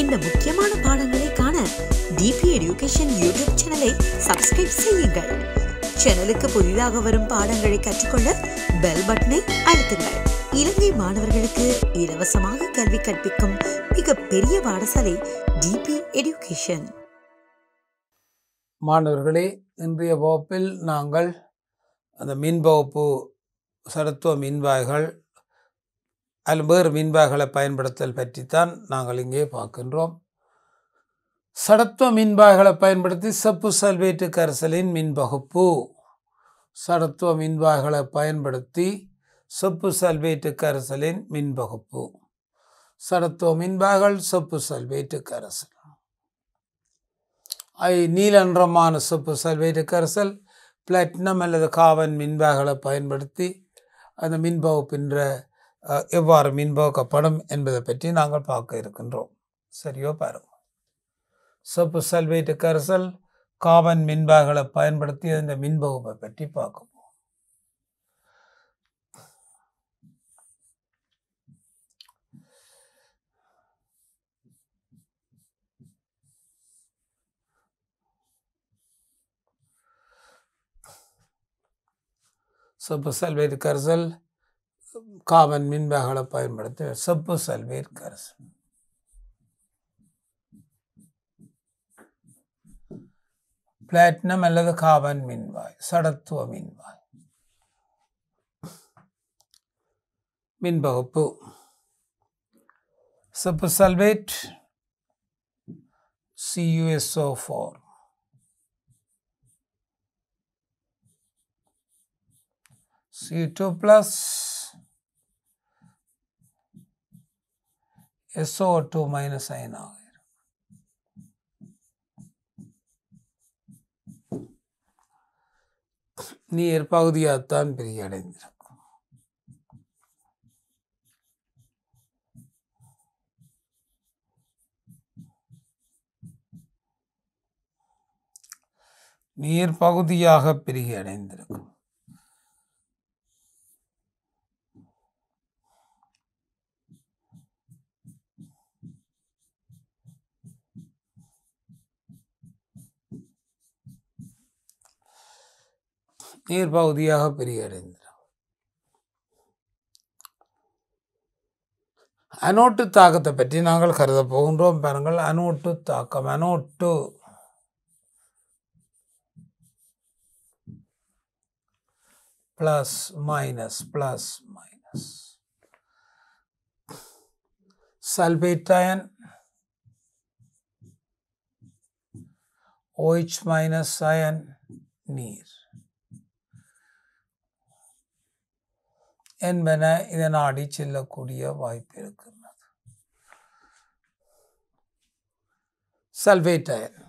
இந்த முக்கியமான பாடங்களை காண டிபி எடியூகேஷன் யூடியூப் சேனலை சப்ஸ்கிரைப் செய்யுங்கள். சேனலுக்கு புதிதாக வரும் பாடங்களை கற்றுக்கொள்ள பெல் பட்டனை அழுத்துங்கள். இலங்கை மாணவர்களுக்கு இலவசமாக கல்வி கற்பிக்கும் மிகப்பெரிய பாடசாலை டிபி எடியூகேஷன் மாணவர்களே இன்றைய வகுப்பில் நாங்கள் அந்த மின் வகுப்பு மின்வாய்கள் அல்லது வேறு மின்பாய்களை பயன்படுத்தல் பற்றித்தான் நாங்கள் இங்கே பார்க்கின்றோம். சடத்துவ மின்பாய்களை பயன்படுத்தி செப்பு சல்வேட்டு கரைசலின் மின்பகுப்பு சடத்துவ மின்பாய்களை பயன்படுத்தி செப்பு சல்வேட்டு கரைசலின் மின்பகுப்பு சடத்துவ மின்பாய்கள் செப்பு சல்வேட்டு கரைசல். ஐ நீலன்றமான செப்பு சல்வேட்டு கரைசல் பிளாட்டினம் அல்லது காவன் மின்பாகளை பயன்படுத்தி அந்த மின்பகுப்பின்ற எவ்வாறு மின்பகுக்கப்படும் என்பதை பற்றி நாங்கள் பார்க்க இருக்கின்றோம். சரியோ பாருங்க. சொப்பு சல்வேட்டு கரைசல் காபன் மின்பாகளை பயன்படுத்தி அந்த மின்பகுப்பை பற்றி பார்க்குவோம். சொப்பு சல்வேட்டு கரிசல் கரைசல் காமன் மின்பாகளை பயன்படுத்தி செப்பு சல்வேட் கரைசல். பிளாட்டினம் அல்லது காமன் மின்வாய் சடத்துவ மின்வாய். மின்பகுப்பு செப்பு sulphate C U S O four C2 plus SO2 minus ion ஆகும் நீர் பகுதியாகத்தான் பிரியடைந்திருக்கும் நீர் பகுதியாக பிரியடைந்திருக்கும் நீர் பகுதியாக பெரியடைந்தன அனோட்டு தாக்கத்தை பற்றி நாங்கள் கருத போகின்றோம் பாருங்கள். அனோட்டு தாக்கம் anode. Plus minus plus minus. Sulphate ion. OH minus ion நீர். என்பன இதை நாடி செல்லக்கூடிய வாய்ப்பு இருக்கின்றது. Sulphate ion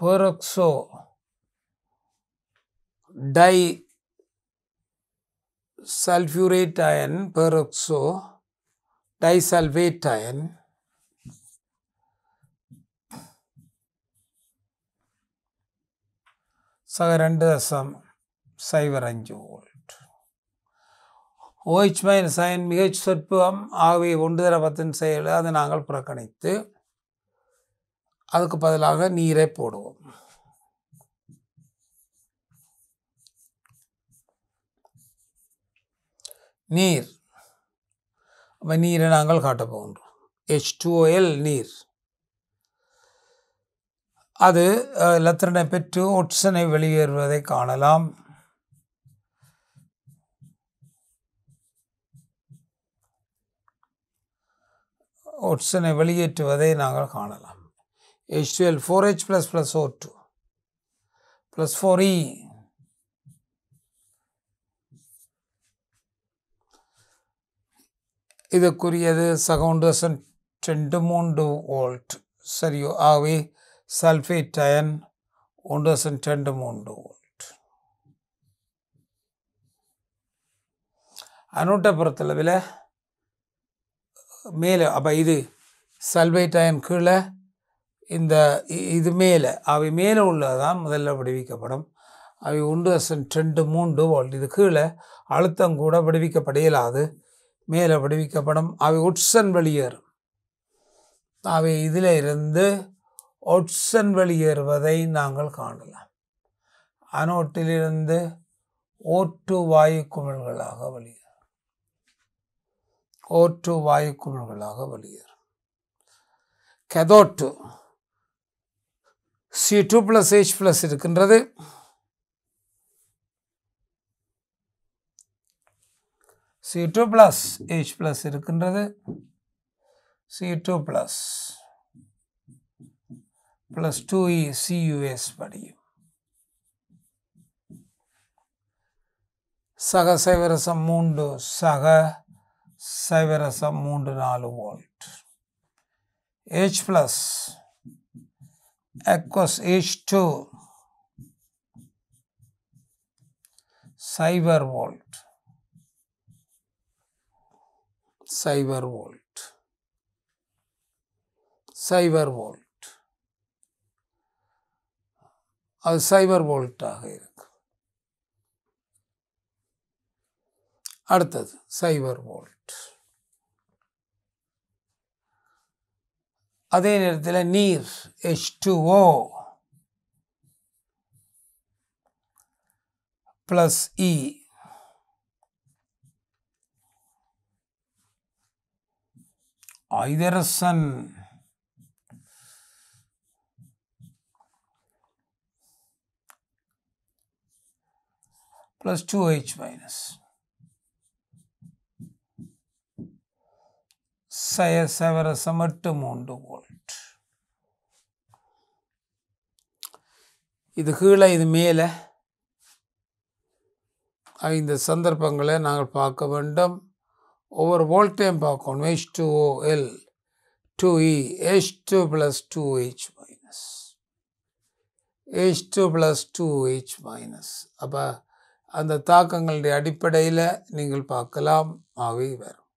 peroxo. Di sulphurate ion peroxo. Disulphate ion சக ரெண்டு தசம் சைபர் அஞ்சு வோல்ட். ஓஹெச் மைனஸ் அயன் மிகச் சொற்பம் ஆகவே ஒன்று தர பத்தின் செயல் அதை நாங்கள் புறக்கணித்து அதுக்கு பதிலாக நீரை போடுவோம். நீர். அப்போ நீரை நாங்கள் காட்டப் போகின்றோம். ஹெச் டூஓஎல் நீர். அது லத்திரனை பெற்று ஒட்சனை வெளியேறுவதை காணலாம். ஒட்சனை வெளியேற்றுவதை நாங்கள் காணலாம். H twelve four H plus plus O two plus four e இதுக்குரியது சகவுண்ட் தசன் ரெண்டு மூன்று வோல்ட் சரியோ ஆகவே சல்ஃபேட் அயன் ஒன்று தசன் ரெண்டு மூன்று வோல்ட். அனூட்ட மேலே அப்போ இது சல்பேட் அயன் கீழே இந்த இது மேலே. அவை மேலே உள்ளதான் முதல்ல விடுவிக்கப்படும். அவை ஒன்று தசம் ரெண்டு மூன்று வோல்ட். இது கீழே அழுத்தம் கூட விடுவிக்கப்பட இயலாது மேலே விடுவிக்கப்படும். அவை உட்சன் வெளியேறும். அவை இதில் இருந்து ஒட்சன் வெளியேறுவதை நாங்கள் காணலாம். அனோட்டிலிருந்து ஓட்டு வாயு குமிழ்களாக வெளியேறும். ஓட்டு வாயு குமிழ்களாக வெளியேறும். Cathode. C two plus H plus இருக்கின்றது. C two plus H plus இருக்கின்றது. C two plus plus two e C U S படியும் சக சைவரசம் மூன்று சக சைவரசம் மூன்று நாலு volt H plus aqueous H2 cyber volt cyber volt cyber volt. அது சைபர் வோல்ட்டாக இருக்கு அடுத்தது சைபர் வோல்ட் அதே நேரத்தில் நீர் ஹெச் டூஓ ப்ளஸ் இ ஐதரசன் ப்ளஸ் டூ ஹெச் மைனஸ் சய சவர சமட்டு மூன்று வோல்ட் இது கீழே இது மேலே. இந்த சந்தர்ப்பங்களை நாங்கள் பார்க்க வேண்டும். ஒவ்வொரு வோல்ட்டையும் பார்க்கணும். H two O L two e H two plus two H minus H two plus two H minus அப்போ அந்த தாக்கங்களுடைய அடிப்படையில் நீங்கள் பார்க்கலாம். ஆகவே வரும்.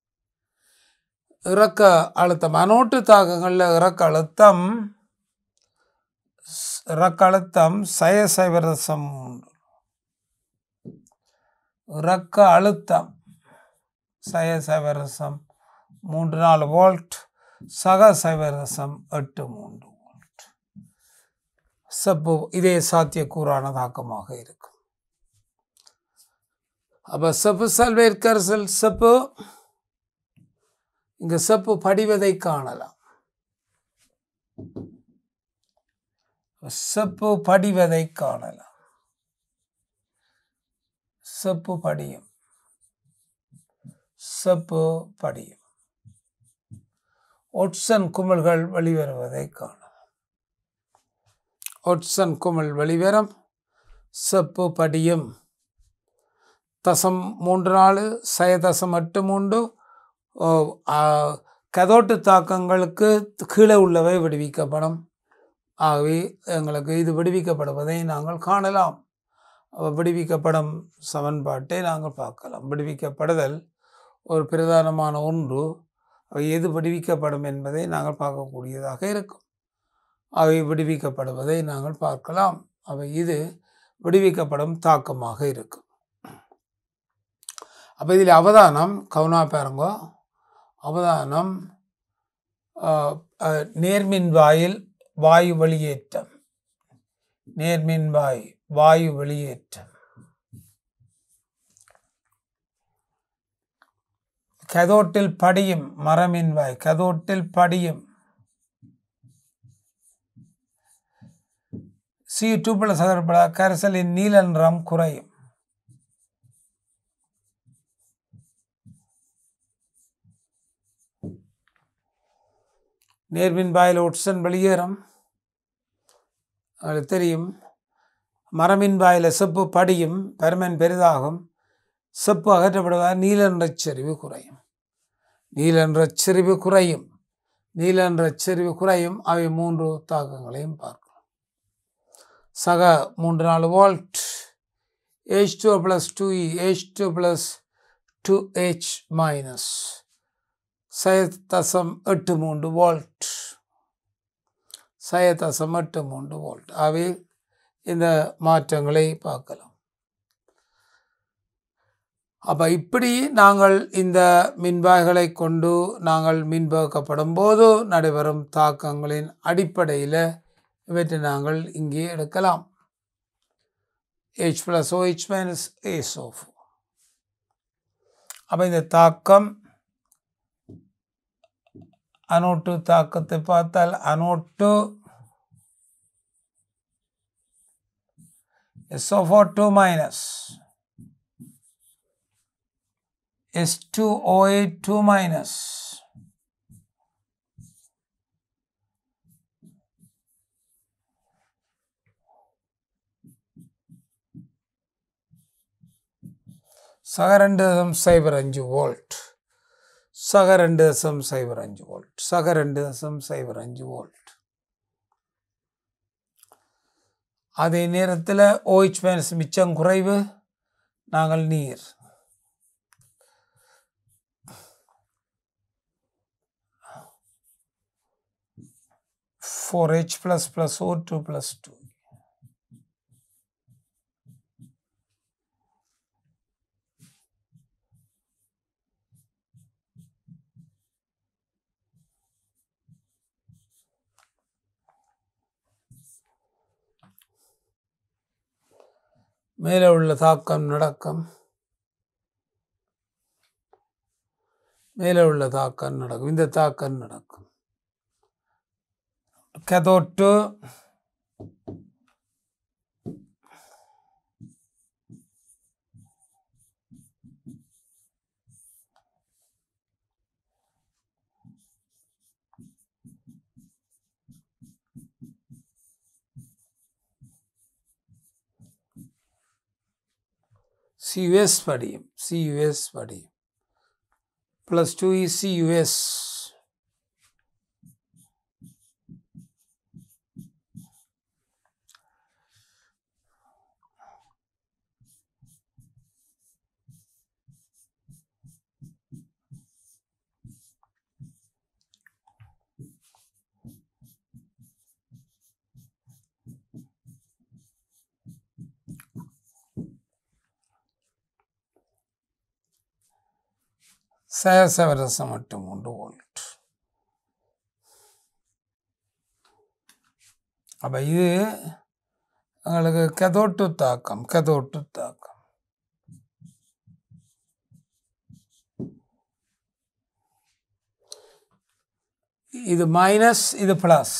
இறக்க அழுத்தம். அனோட்டு தாக்கங்களில் இறக்க அழுத்தம் இறக்க அழுத்தம் சய சைவரசம் உண்டு. இறக்க அழுத்தம் சய சைவரசம் மூன்று நாலு வோல்ட் சக சைவரசம் எட்டு மூன்று வோல்ட். சப்பு இதே சாத்தியக்கூறான தாக்கமாக இருக்கும். அப்போ செப்பு சல்வேற்கரசல் செப்பு இங்கே செப்பு படிவதை காணலாம். செப்பு படிவதை காணலாம். செப்பு படியும். செப்பு படியும். ஒட்சன் குமிழ்கள் வெளிவருவதை காணலாம். ஒட்சன் குமிழ் வெளிவரும் செப்பு படியும். தசம் மூன்று நாலு சய தசம் எட்டு மூன்று ஓ, கதோட்டு தாக்கங்களுக்கு கீழே உள்ளவை விடுவிக்கப்படும். ஆகவே எங்களுக்கு இது விடுவிக்கப்படுவதை நாங்கள் காணலாம். விடுவிக்கப்படும் சமன்பாட்டை நாங்கள் பார்க்கலாம். விடுவிக்கப்படுதல் ஒரு பிரதானமான ஒன்று. அவை எது விடுவிக்கப்படும் என்பதை நாங்கள் பார்க்கக்கூடியதாக இருக்கும். அவை விடுவிக்கப்படுவதை நாங்கள் பார்க்கலாம். அவை இது விடுவிக்கப்படும் தாக்கமாக இருக்கும். அப்போ இதில் அவதானம் கவுனா பாருங்க. அவதானம் நேர்மின் வாயில் வாயு வெளியேற்றம். நேர்மின் வாய் வாயு வெளியேற்றம். கதோட்டில் படியும் மரமின் வாய் கதோட்டில் படியும். சி டூ பிளஸ் அகர்பட கரைசலின் நீல நிறம் குறையும். நேர்மின் பாயில் ஒட்சன் வெளியேறும். உங்களுக்கு தெரியும். மரமின் பாயில் செப்பு படியும். பெருமன் பெரிதாகும். செப்பு அகற்றப்படுவதால் நீல செறிவு குறையும். நீலன்ற செறிவு குறையும். நீல செறிவு குறையும். அவை மூன்று தாக்கங்களையும் பார்க்கலாம் சக மூன்று நாலு volt H two plus two e H two plus two H minus சய தசம் எட்டு மூன்று வோல்ட். சய தசம் எட்டு மூன்று வோல்ட். ஆகவே இந்த மாற்றங்களை பார்க்கலாம். அப்போ இப்படி நாங்கள் இந்த மின்வாய்களை கொண்டு நாங்கள் மின்பகுக்கப்படும் போது நடைபெறும் தாக்கங்களின் அடிப்படையில் இவற்றை நாங்கள் இங்கே எடுக்கலாம். H plus O H minus A சோஃபோ அப்போ இந்த தாக்கம் அனோட்டு தாக்கத்தை பார்த்தால் anode SO4 2 minus S2OA 2 minus சக ரெண்டு தசம் சைபர் அஞ்சு வோல்ட் சக ரெண்டு தசம் சைபர் அஞ்சு வோல்ட் சக ரெண்டு தசம் சைபர் அஞ்சு வோல்ட் அதே நேரத்தில் ஓஹெச் மைனஸ் மிச்சம் குறைவு நாங்கள் நீர். Four H plus plus O two plus two மேலே உள்ள தாக்கம் நடக்கம். மேலே உள்ள தாக்கம் நடக்கும். இந்த தாக்கம் நடக்கும். கதோட்டு. CUS படியும் CUS படியும் ப்ளஸ் டூ இஸ் CUS சேசவரசம் மட்டும் உண்டு வோல்ட் அப்போ இது எங்களுக்கு கெதோட்டு தாக்கம் கெதோட்டு தாக்கம். இது மைனஸ் இது ப்ளஸ்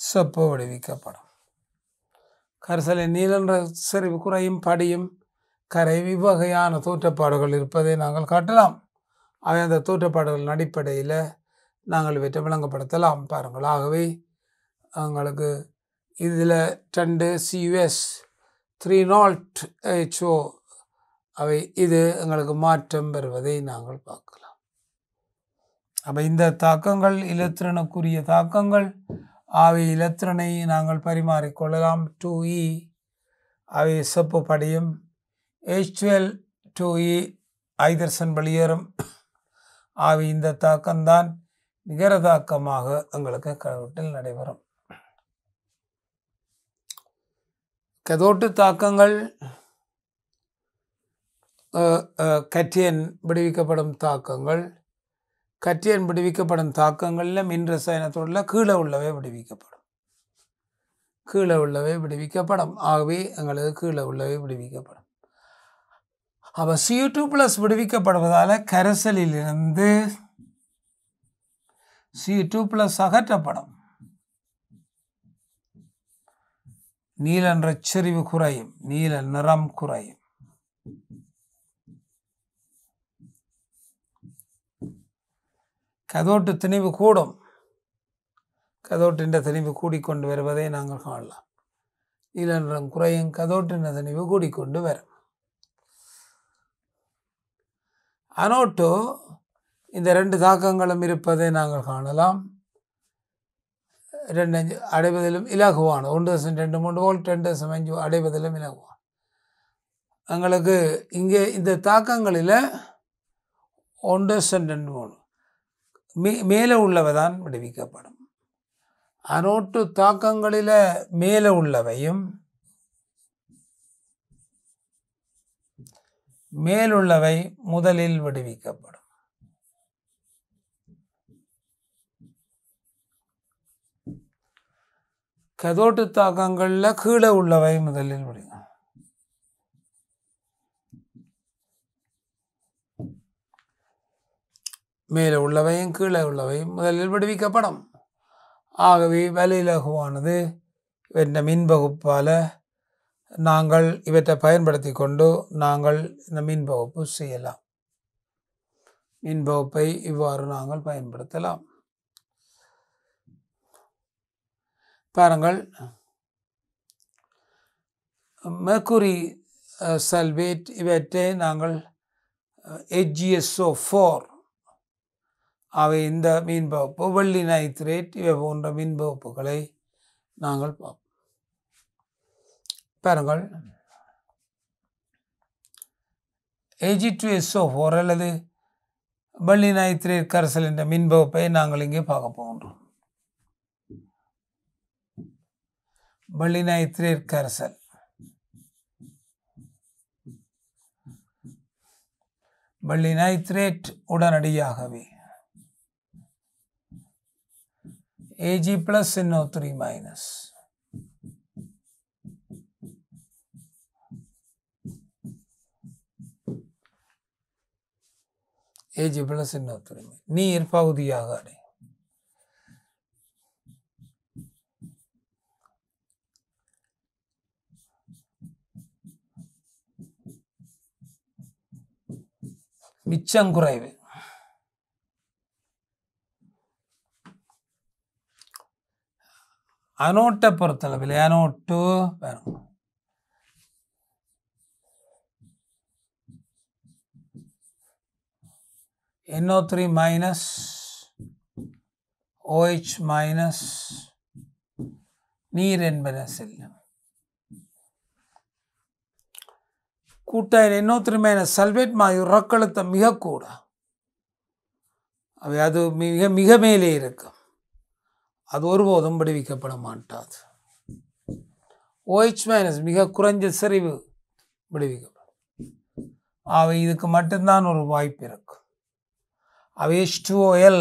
செப்பு விடுவிக்கப்படும். கரிசலின் நீலன்ற செறிவு குறையும் படியும் கரை இவ்வகையான தோற்றப்பாடுகள் இருப்பதை நாங்கள் காட்டலாம். அவை அந்த தோற்றப்பாடுகளின் அடிப்படையில் நாங்கள் இவற்றை விளங்கப்படுத்தலாம். பாருங்கள். ஆகவே எங்களுக்கு இதில் ரெண்டு சியூஎஸ் த்ரீ நாட் ஹெச்ஓ அவை இது எங்களுக்கு மாற்றம் பெறுவதை நாங்கள் பார்க்கலாம். அப்போ இந்த தாக்கங்கள் இலத்திரனுக்குரிய தாக்கங்கள் அவை இலத்திரனை நாங்கள் பரிமாறிக்கொள்ளலாம் டூ இ e, அவை செப்பு படியும். ஹெச் டுவெல் டூ இ ஐதர்சன் வெளியேறும். ஆவி இந்த தாக்கம்தான் நிகர தாக்கமாக எங்களுக்கு கடவுட்டில் நடைபெறும். கதோட்டு தாக்கங்கள் கற்றியன் விடுவிக்கப்படும் தாக்கங்கள். கற்றியன் விடுவிக்கப்படும் தாக்கங்களில் மின் ரசாயனத்தோட கீழே உள்ளவை விடுவிக்கப்படும். கீழே உள்ளவை விடுவிக்கப்படும். ஆகவே எங்களுக்கு கீழே உள்ளவை விடுவிக்கப்படும். அப்போ சியூ டூ ப்ளஸ் விடுவிக்கப்படுவதால் கரைசலிலிருந்து சி டூ ப்ளஸ் அகற்றப்படும். நீல செறிவு குறையும். நீல நிறம் குறையும். கதோட்டு திணிவு கூடும். கதோட்டின்ற திணிவு கூடிக்கொண்டு வருவதை நாங்கள் காணலாம். நீல குறையும் கதோட்டின்ற திணிவு கூடிக்கொண்டு வரும். அனோட்டோ இந்த ரெண்டு தாக்கங்களும் இருப்பதை நாங்கள் காணலாம். ரெண்டு அஞ்சு அடைவதிலும் இலகுவான ஒன்று தசம் ரெண்டு மூன்று வோல்ட் ரெண்டு தசம் அஞ்சு அடைவதிலும் இலகுவான் எங்களுக்கு இங்கே இந்த தாக்கங்களில் ஒன்று தசம் ரெண்டு மூணு மே மேலே உள்ளவை தான் விடுவிக்கப்படும். அனோட்டு தாக்கங்களில் மேலே உள்ளவையும் மேலுள்ளவை முதலில் விடுவிக்கப்படும். கதோட்டு தாக்கங்களில் கீழே உள்ளவை முதலில் விடுவிக்கும் மேலே உள்ளவையும் கீழே உள்ளவையும் முதலில் விடுவிக்கப்படும். ஆகவே வலையிலகுவானது இவற்றை மின்பகுப்பால் நாங்கள் இவற்றை பயன்படுத்தி கொண்டு நாங்கள் இந்த மின்பகுப்பு செய்யலாம். மின்பகுப்பை இவ்வாறு நாங்கள் பயன்படுத்தலாம். பாருங்கள். மெர்குரி சல்வேட் இவற்றை நாங்கள் ஹெச்ஜிஎஸ்ஓ ஃபோர் அவை இந்த மீன்பகுப்பு வெள்ளி நைத்ரேட் இவை போன்ற மீன்பகுப்புகளை நாங்கள் பார்ப்போம். பாருங்கள். ஏஜி டு எஸ்ஓ ஃபோர் அல்லது வெள்ளி நைத்ரேட் கரைசல் என்ற மின்பகுப்பை நாங்கள் இங்கே பார்க்க போகின்றோம். வெள்ளி நைத்ரேட் கரைசல். வெள்ளி நைத்ரேட் உடனடியாகவே. ஏஜி பிளஸ் இன்னும் த்ரீ மைனஸ் ஏஜி பிளஸ் இன்னும் த்ரீ நீர் பகுதியாக அடை. மிச்சம் குறைவு அனோட்டை பொறுத்தளவில் அனோட்டு வரும் NO three minus OH minus நீர் என்பன செல்லும் கூட்டாயில் இன்னொரு மைனஸ் சல்வேட் மாயு ரக்களத்தம் மிக கூட அவை அது மிக மிக மேலே இருக்கும் அது ஒருபோதும் விடுவிக்கப்பட மாட்டாது. ஓஹெச் மைனஸ் மிக குறைஞ்ச செறிவு விடுவிக்கப்படும். அவை இதுக்கு மட்டும்தான் ஒரு வாய்ப்பு இருக்கும் அவை H2OL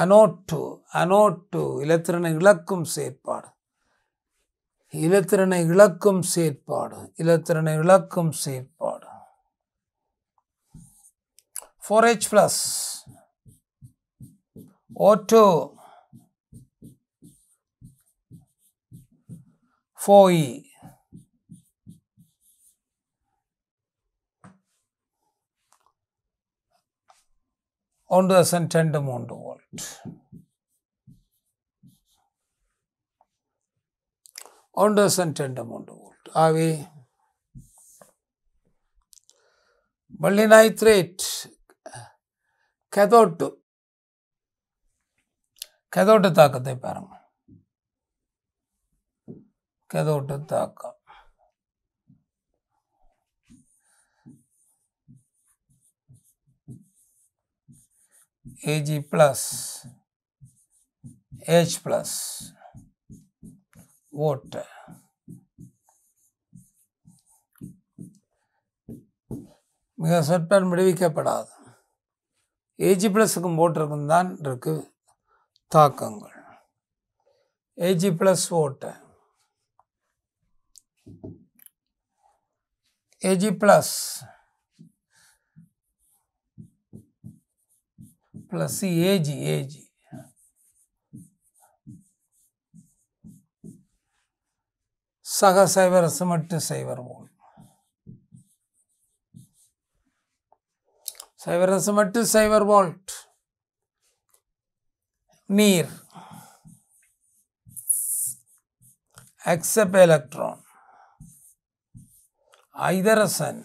அனோட்டு அனோட்டு இலத்திரனை இழக்கும் செயற்பாடு. இலத்திரனை இழக்கும் செயற்பாடு இலத்திரனை இழக்கும் செயற்பாடு. Four H plus Otto Foy Anders the tandem on the vault. Anders the tandem on the vault. Are we? Multinitrate cathode cathode தாக்கத்தை பாருங்க. கெதோட்டு தாக்கம். ஏஜி ப்ளஸ் ஏஜ் ப்ளஸ் ஓட்டு மிக சொற்பம் விடுவிக்கப்படாது ஏஜி ப்ளஸுக்கும் ஓட்டருக்கும் தான் இருக்குது தாக்கங்கள். ஏஜி ப்ளஸ் ஓட்டை. AG plus plus AG AG சக சைவர் சுமட்டு சைவர் ஓல் சைவர் சுமட்டு சைவர் வால்ட் நீர். accept electron ஐதரசன்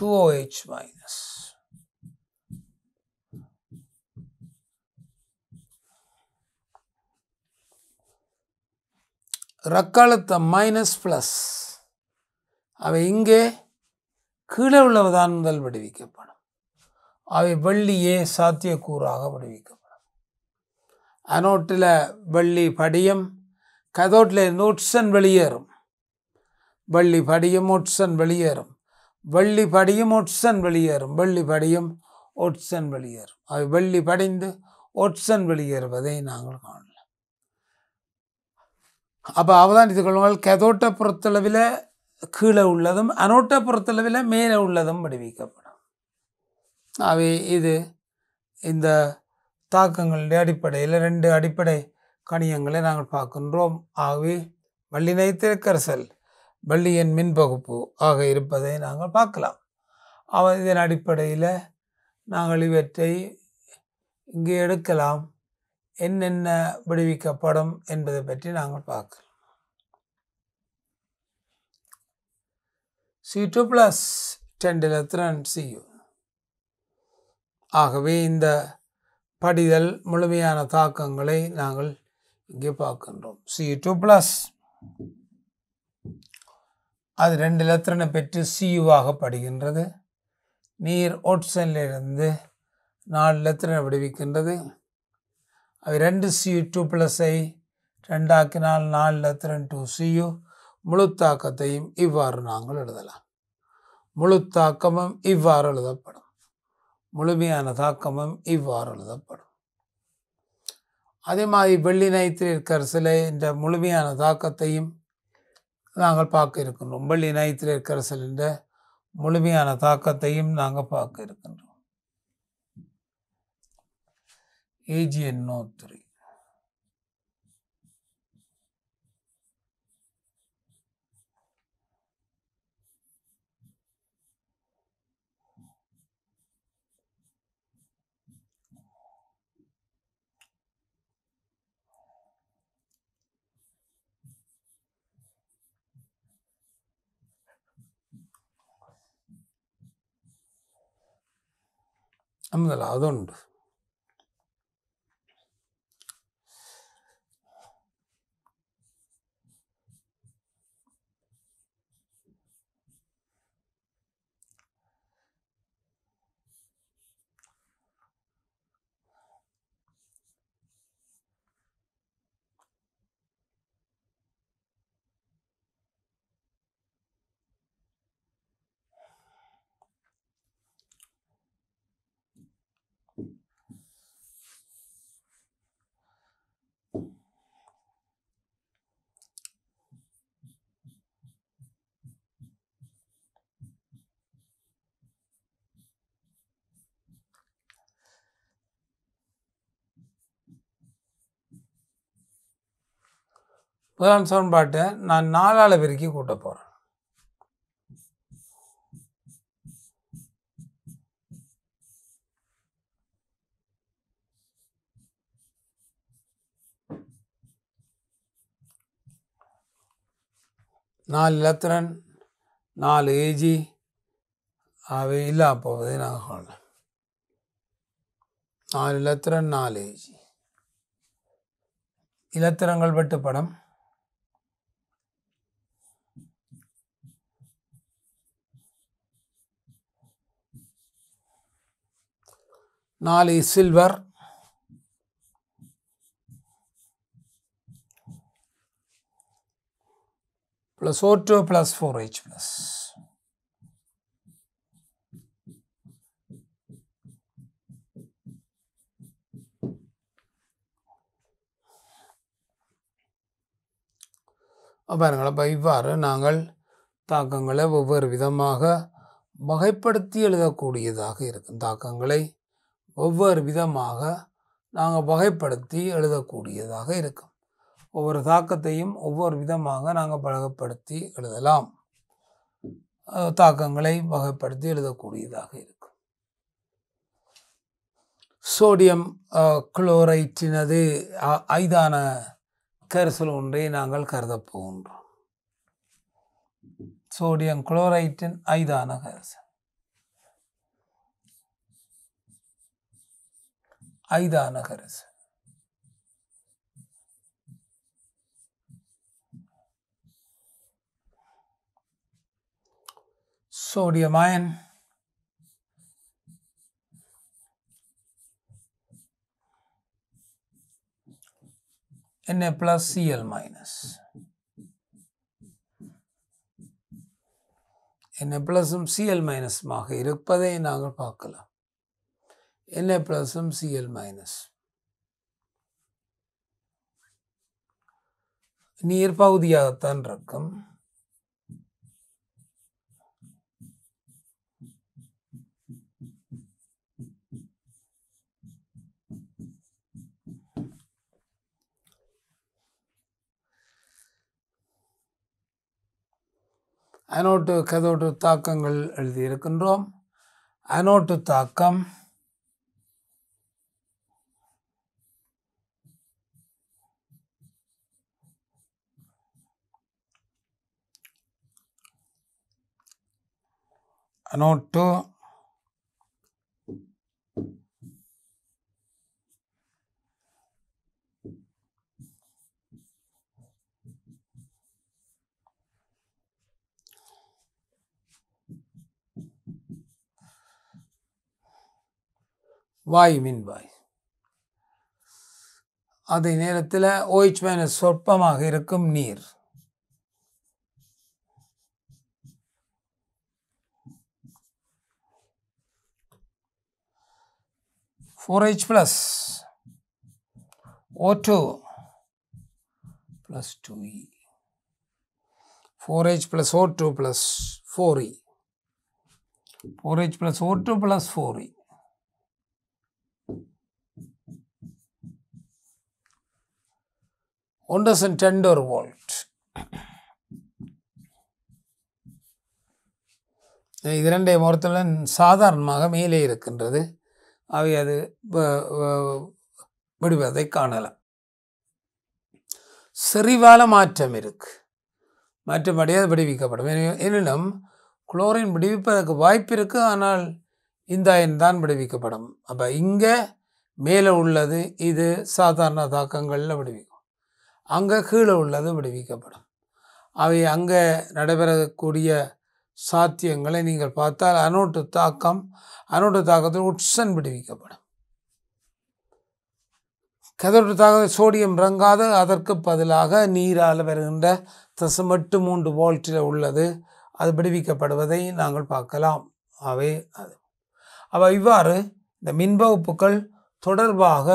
2OH minus. ரக்காலத்தம் மைனஸ் ப்ளஸ் அவை இங்கே கீழே உள்ளவதான் முதல் விடுவிக்கப்படும். அவை வெள்ளியே சாத்தியக்கூறாக விடுவிக்கப்படும்? அனோட்டில் வெள்ளி படியும் கதோட்டில் இருந்து வெளியேறும். வெள்ளி படியும் ஒட்சன் வெளியேறும். வெள்ளி படியும் ஒட்சன் வெளியேறும். வெள்ளி படியும் ஒட்சன் வெளியேறும். அவை வெள்ளி படிந்து ஒட்சன் வெளியேறுவதை நாங்கள் காணலாம் அப்போ அவதானித்து கொள்ளுங்கள் கதோட்ட பொறுத்தளவில் கீழே உள்ளதும் அனோட்ட பொறுத்தளவில் மேலே உள்ளதும் விடுவிக்கப்படும். அவை இது. இந்த தாக்கங்களுடைய அடிப்படையில் ரெண்டு அடிப்படை கணியங்களை நாங்கள் பார்க்கின்றோம். ஆகவே வள்ளினை திருக்கரசல் வள்ளியின் மின்பகுப்பு ஆக இருப்பதை நாங்கள் பார்க்கலாம். அவன் இதன் அடிப்படையில் நாங்கள் இவற்றை இங்கே எடுக்கலாம். என்னென்ன விடுவிக்கப்படும் என்பதை பற்றி நாங்கள் பார்க்கலாம். சி டூ ப்ளஸ் டென் டிலத்திரன் சியூ ஆகவே இந்த படிதல் முழுமையான தாக்கங்களை நாங்கள் இங்கே பார்க்கின்றோம். சி டூ ப்ளஸ் அது ரெண்டு லத்திரனை பெற்று சியுவாக படுகின்றது நீர் ஓட்சனிலிருந்து நாலு லத்திரனை விடுவிக்கின்றது? அவை ரெண்டு சியு டூ ப்ளஸை ரெண்டாக்கினால் நாலு லத்திரன் டூ சியு முழு தாக்கத்தையும் இவ்வாறு நாங்கள் எழுதலாம். முழு தாக்கமும் இவ்வாறு எழுதப்படும். முழுமையான தாக்கமும் இவ்வாறு எழுதப்படும். அதே மாதிரி வெள்ளி நைத்திரர் கரிசலை என்ற முழுமையான தாக்கத்தையும் நாங்கள் பார்க்க இருக்கின்றோம். வெள்ளி நைத்திரர் கரிசல் என்ற முழுமையான தாக்கத்தையும் நாங்கள் பார்க்க இருக்கின்றோம். ஏஜிஎன்ஓ த்ரீ അന്ന് നടന്നുണ്ട് முதலாம் சமன்பாட்டை நான் நாலால் பெருக்கி கூட்ட போகிறேன் நாலு இலத்திரன் நாலு ஏஜி அவை இல்லா போவதை நாங்கள் காணலாம் நாலு இலத்திரன் நாலு ஏஜி. இலத்திரங்கள் வெட்டுப்படம். நாலு silver plus O2 plus 4H plus. பாருங்கள் அப்போ இவ்வாறு நாங்கள் தாக்கங்களை ஒவ்வொரு விதமாக வகைப்படுத்தி எழுதக்கூடியதாக இருக்கும் தாக்கங்களை ஒவ்வொரு விதமாக நாங்கள் வகைப்படுத்தி எழுதக்கூடியதாக இருக்கும். ஒவ்வொரு தாக்கத்தையும் ஒவ்வொரு விதமாக நாங்கள் வகைப்படுத்தி எழுதலாம். தாக்கங்களை வகைப்படுத்தி எழுதக்கூடியதாக இருக்கும். சோடியம் குளோரைட்டினது ஐதான கரிசல் ஒன்றை நாங்கள் கருதப் போகின்றோம். சோடியம் குளோரைட்டின் ஐதான கரிசல். ayda nagarız. Sodium ion Na plus Cl minus. Na plus Cl minus மாக இருப்பதை நாங்கள் பார்க்கலாம் Na பிளஸும் Cl மைனஸ் நீர்பகுதியாகத்தான் இருக்கும். அனோட்டு கதோட்டு தாக்கங்கள் எழுதியிருக்கின்றோம். அனோட்டு தாக்கம் நோட்டு வாய் மின் மின்வாய் அதே நேரத்தில் OH மைனஸ் சொற்பமாக இருக்கும் நீர். Four plus plus O two plus two e four H plus O two plus four e four H plus O two plus four tender volt இது ரெண்டே பொறுத்தவரை சாதாரணமாக மேலே இருக்கின்றது. அவை அது விடுவதை காணலாம் செறிவால மாற்றம் இருக்கு. மற்றபடி அது விடுவிக்கப்படும். எனினும் குளோரின் விடுவிப்பதற்கு வாய்ப்பு இருக்கு ஆனால் இந்த அயன் தான் விடுவிக்கப்படும். அப்போ இங்கே மேலே உள்ளது இது சாதாரண தாக்கங்களில் விடுவிக்கும். அங்கே கீழே உள்ளது விடுவிக்கப்படும். அவை அங்கே நடைபெறக்கூடிய சாத்தியங்களை நீங்கள் பார்த்தால் அனோட்டு தாக்கம் அனோட்டு தாக்கத்தில் உட்சன் விடுவிக்கப்படும். கதோட்டு தாக்கத்தில் சோடியம் இறங்காது அதற்கு பதிலாக நீரால் வருகின்ற தசமட்டு மூன்று வோல்ட்டில் உள்ளது அது விடுவிக்கப்படுவதை நாங்கள் பார்க்கலாம். அவை அது அவை இவ்வாறு இந்த மின்பகுப்புகள் தொடர்பாக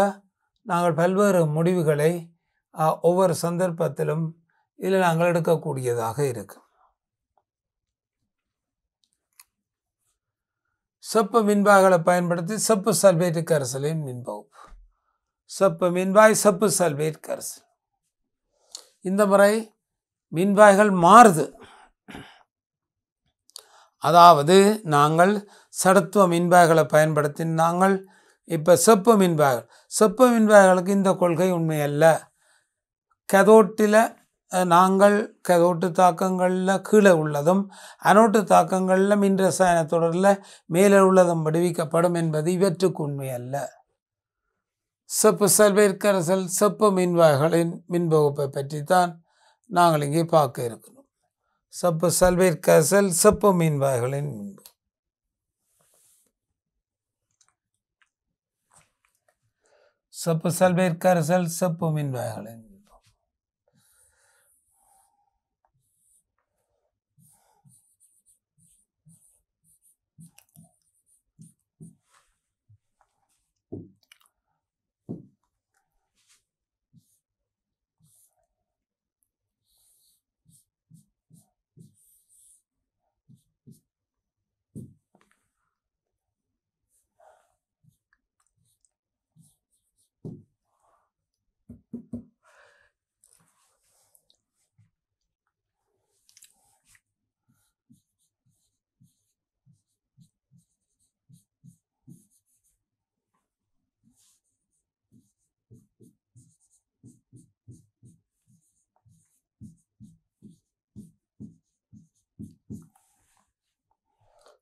நாங்கள் பல்வேறு முடிவுகளை ஒவ்வொரு சந்தர்ப்பத்திலும் இதில் நாங்கள் எடுக்கக்கூடியதாக இருக்கும். செப்பு மின்பாய்களை பயன்படுத்தி செப்பு சல்பேட்டு கரைசலின் மின்பகுப்பு செப்பு மின்பாய் செப்பு சல்பேட் கரைசல். இந்த முறை மின்பாய்கள் மாறுது. அதாவது நாங்கள் சடத்துவ மின்பாய்களை பயன்படுத்தி நாங்கள் இப்போ செப்பு மின்பாய்கள் செப்பு மின்பாய்களுக்கு இந்த கொள்கை உண்மையல்ல. கதோட்டில் நாங்கள் கதோட்டு தாக்கங்களில் கீழே உள்ளதும் அனோட்டு தாக்கங்களில் மின் ரசாயன தொடரில் மேலே உள்ளதும் விடுவிக்கப்படும் என்பது இவற்றுக்கு உண்மை அல்ல செப்பு சல்பேட் செப்பு மின்வாய்களின் மின்பகுப்பை பற்றித்தான் நாங்கள் இங்கே பார்க்க இருக்கிறோம். செப்பு சல்பேட் செப்பு மின்வாய்களின் மின்பு. செப்பு சல்பேட் செப்பு மின்வாய்களின்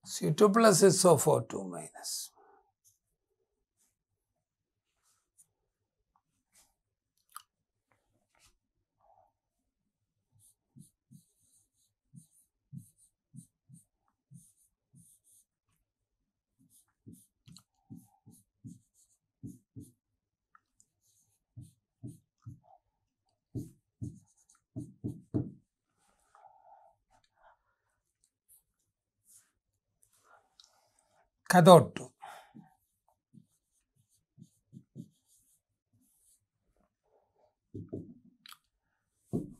So, 2 plus is so 4 2 minus. கதோட்டு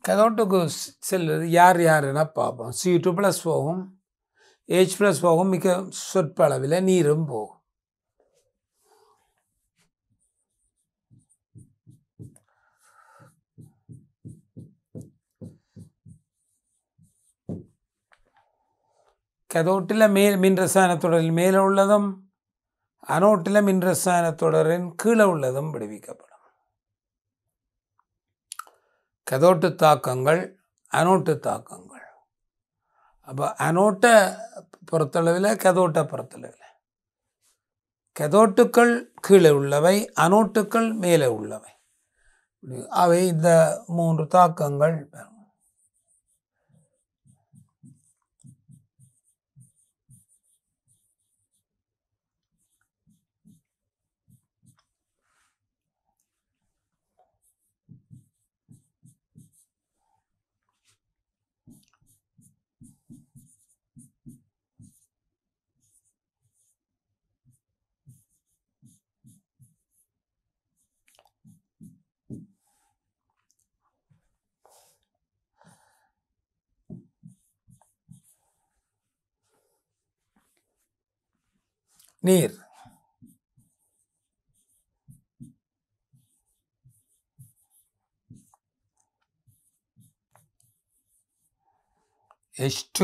கதோட்டுக்கு ஸ்- செல்வது யார் யாருன்னா பார்ப்போம் சி டூ ப்ளஸ் போகும் ஹெச் ப்ளஸ் போகும் மிக சொற்ப அளவில் நீரும் போகும் கதோட்டில மேல் மின் தொடரில் மேலே உள்ளதும் அனோட்டில மின் தொடரின் கீழே உள்ளதும் விடுவிக்கப்படும். கதோட்டு தாக்கங்கள் அனோட்டு தாக்கங்கள். அப்போ அனோட்டை பொறுத்தளவில் கதோட்டை பொறுத்தளவில். கதோட்டுக்கள் கீழே உள்ளவை அனோட்டுக்கள் மேலே உள்ளவை. அவை இந்த மூன்று தாக்கங்கள் பெறும் நீர் H2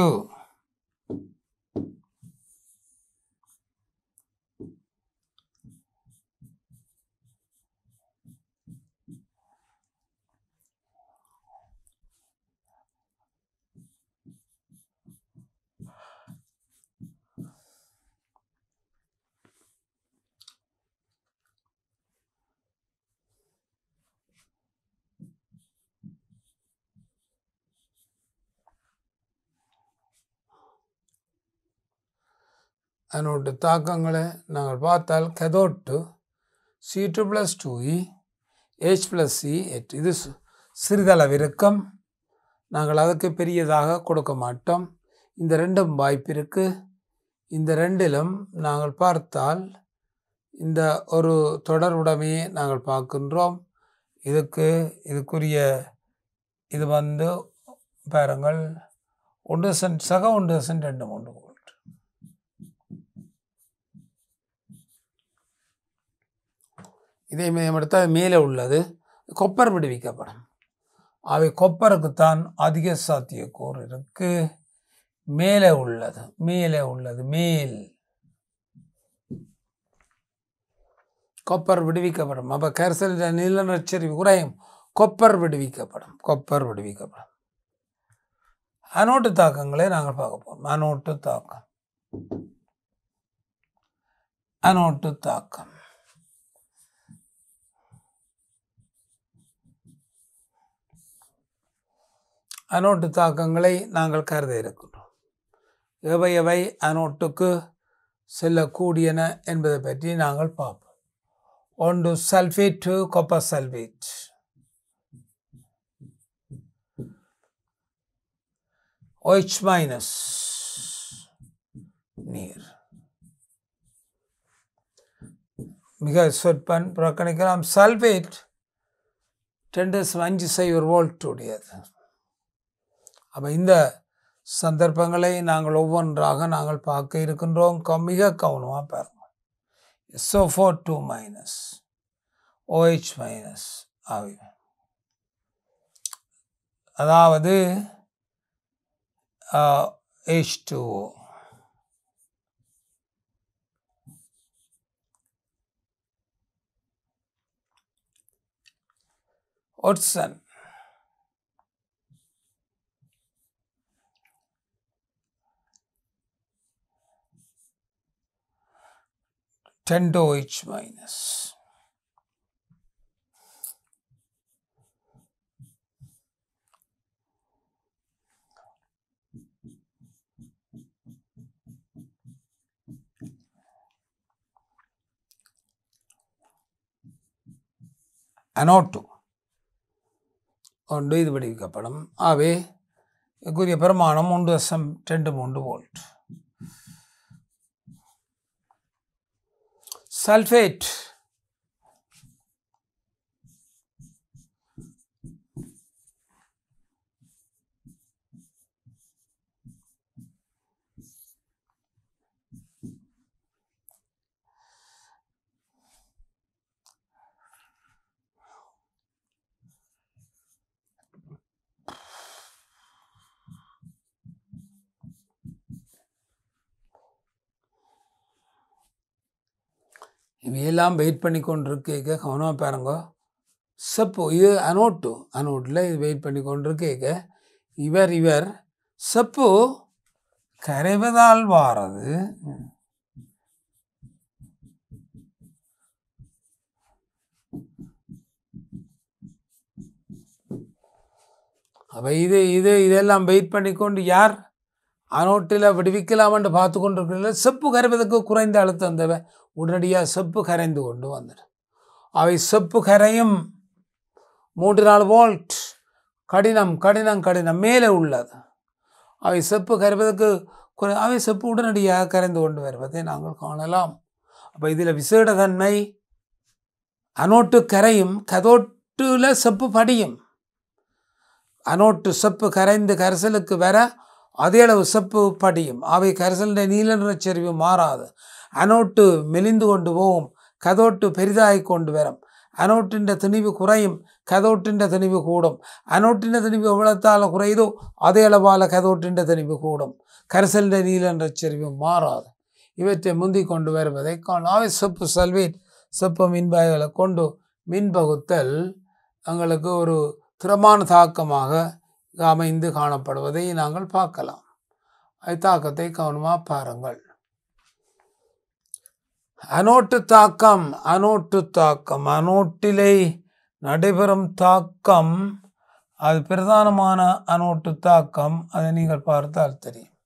அதனோட தாக்கங்களை நாங்கள் பார்த்தால் cathode C two plus two e H plus C எட் இது சிறிதளவிருக்கம். நாங்கள் அதுக்கு பெரியதாக கொடுக்க மாட்டோம். இந்த ரெண்டும் வாய்ப்பிற்கு இந்த ரெண்டிலும் நாங்கள் பார்த்தால் இந்த ஒரு தொடர்புடமையே நாங்கள் பார்க்கின்றோம். இதுக்கு இதுக்குரிய இது வந்து பாருங்கள் ஒன்று சென்ட் சக ஒன்று சென்ட் ரெண்டு மூன்று. இதே மேம்படுத்த மேலே உள்ளது. கொப்பர் விடுவிக்கப்படும். அவை கொப்பருக்குத்தான் அதிக சாத்தியக்கூறு இருக்கு. மேலே உள்ளது மேலே உள்ளது மேல். கொப்பர் விடுவிக்கப்படும். அப்போ கரிசல் நிலநச்சரிவு குறையும். கொப்பர் விடுவிக்கப்படும். கொப்பர் விடுவிக்கப்படும். அனோட்டு தாக்கங்களை நாங்கள் பார்க்க போகிறோம் அனோட்டு தாக்கம். அனோட்டு தாக்கம். அனோட்டு தாக்கங்களை நாங்கள் கருத இருக்கின்றோம். எவை எவை அனோட்டுக்கு செல்லக்கூடியன என்பதை பற்றி நாங்கள் பார்ப்போம். ஒன்று sulphate copper sulphate OH minus நீர். மிக சொற்பன் புறக்கணிக்கலாம். சல்ஃபேட் டெண்டஸ் அஞ்சு சைவர் வோல்ட் உடையது. அப்போ இந்த சந்தர்ப்பங்களை நாங்கள் ஒவ்வொன்றாக நாங்கள் பார்க்க இருக்கின்றோம். க- மிக கவனமாக பாருங்கள். SO four two minus OH minus ஆவி அதாவது ஹெச் டூ ஒட்சன் 10 to H minus. அனோட்டு ஒன்று இது விடுவிக்கப்படும் ஆகவே இதுக்குரிய பெருமானம் ஒன்று தசம் ரெண்டு மூன்று வோல்ட் சல்ஃபேட் இவையெல்லாம் வெயிட் பண்ணி கொண்டு இருக்க கவனமாக பாருங்க. செப்பு இது அனோட்டு அனோட்டில் இது வெயிட் பண்ணி கொண்டு இருக்க இவர் இவர் செப்பு கரைவதால் வாரது. அப்போ இது இது இதெல்லாம் வெயிட் பண்ணிக்கொண்டு யார்? அனோட்டில் விடுவிக்கலாமென்று பார்த்து கொண்டு இருக்கிற செப்பு கரைவதற்கு குறைந்த அழுத்தம் தேவை உடனடியாக செப்பு கரைந்து கொண்டு வந்துடும் அவை செப்பு கரையும் மூன்று நாலு வோல்ட் கடினம் கடினம் கடினம் மேலே உள்ளது. அவை செப்பு கரைவதற்கு குறை அவை செப்பு உடனடியாக கரைந்து கொண்டு வருவதை நாங்கள் காணலாம். அப்போ இதில் விசேடத்தன்மை அனோட்டு கரையும் கதோட்டில் செப்பு படியும். அனோட்டு செப்பு கரைந்து கரைசலுக்கு வர அதே அளவு செப்பு படியும். அவை கரைசலுடைய நீல நிறச்சரிவு மாறாது. അനോട്ട് മെലിന്നു കൊണ്ടുപോകും കതോട്ട് പെരിതായിക്കൊണ്ട് വരും അനോട്ടിൻ്റെ തുണിവ് കുറയും കതോട്ടിൻ്റെ തുണിവ് കൂടും അനോട്ടിൻ്റെ തുണിവ് എവിടത്താൽ കുറയുതോ അതേ അളവാൽ കതോട്ടിൻ്റെ തുണിവ് കൂടും കരസലിൻ്റെ നീലൻ്റെ ചെരിവ് മാറാതെ இவற்றை முந்தி கொண்டு வருவதை காணாவே செப்பு சல்வீன் செப்பு மின்பாய்களை கொண்டு மின்பகுத்தல் எங்களுக்கு ஒரு திறமான தாக்கமாக அமைந்து காணப்படுவதை நாங்கள் பார்க்கலாம் தாக்கத்தை கவனமாக பாருங்கள் அனோட்டு தாக்கம் அனோட்டு தாக்கம் அனோட்டிலை நடைபெறும் தாக்கம். அது பிரதானமான அனோட்டு தாக்கம். அதை நீங்கள் பார்த்தால் தெரியும்.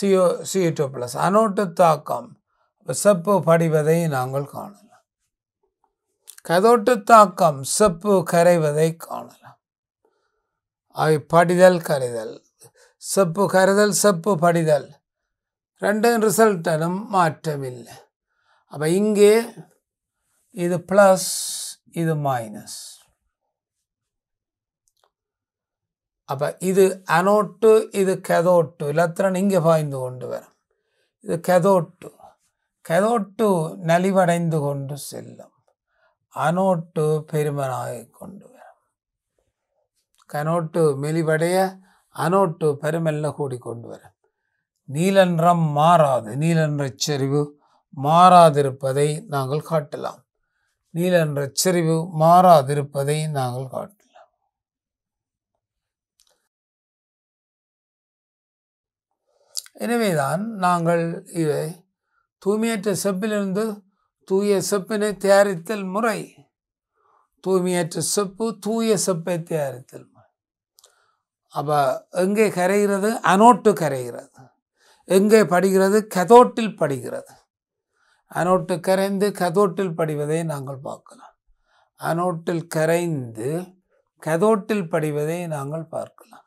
CO CO two plus. Anode தாக்கம். செப்பு படிவதை நாங்கள் காணலாம். கதோட்டு தாக்கம். செப்பு கரைவதை காணலாம். அவை படிதல் கரைதல். செப்பு கரைதல் செப்பு படிதல். ரெண்டும் ரிசல்ட்டிலும் மாற்றமில்லை. அப்போ இங்கே இது ப்ளஸ் இது மைனஸ் அப்போ இது அனோட்டு இது கெதோட்டு இலத்திரன் இங்கே பாய்ந்து கொண்டு வரும். இது கெதோட்டு கெதோட்டு நலிவடைந்து கொண்டு செல்லும். அனோட்டு பெருமனாகி கொண்டு வரும். கனோட்டு மெலிவடைய அனோட்டு பெருமெல்ல கூடி கொண்டு வரும். நீலன்றம் மாறாது. நீலன்ற செறிவு மாறாதிருப்பதை நாங்கள் காட்டலாம். நீலன்ற செறிவு மாறாதிருப்பதை நாங்கள் காட்டலாம். எனவேதான் நாங்கள் இதை தூய்மையற்ற செப்பிலிருந்து தூய செப்பினை தயாரித்தல் முறை. தூய்மையற்ற செப்பு தூய செப்பை தயாரித்தல் முறை. அப்போ எங்கே கரைகிறது? அனோட்டு கரைகிறது. எங்கே படுகிறது? கதோட்டில் படிக்கிறது அனோட்டு கரைந்து கதோட்டில் படிவதை நாங்கள் பார்க்கலாம். அனோட்டில் கரைந்து கதோட்டில் படிவதை நாங்கள் பார்க்கலாம்.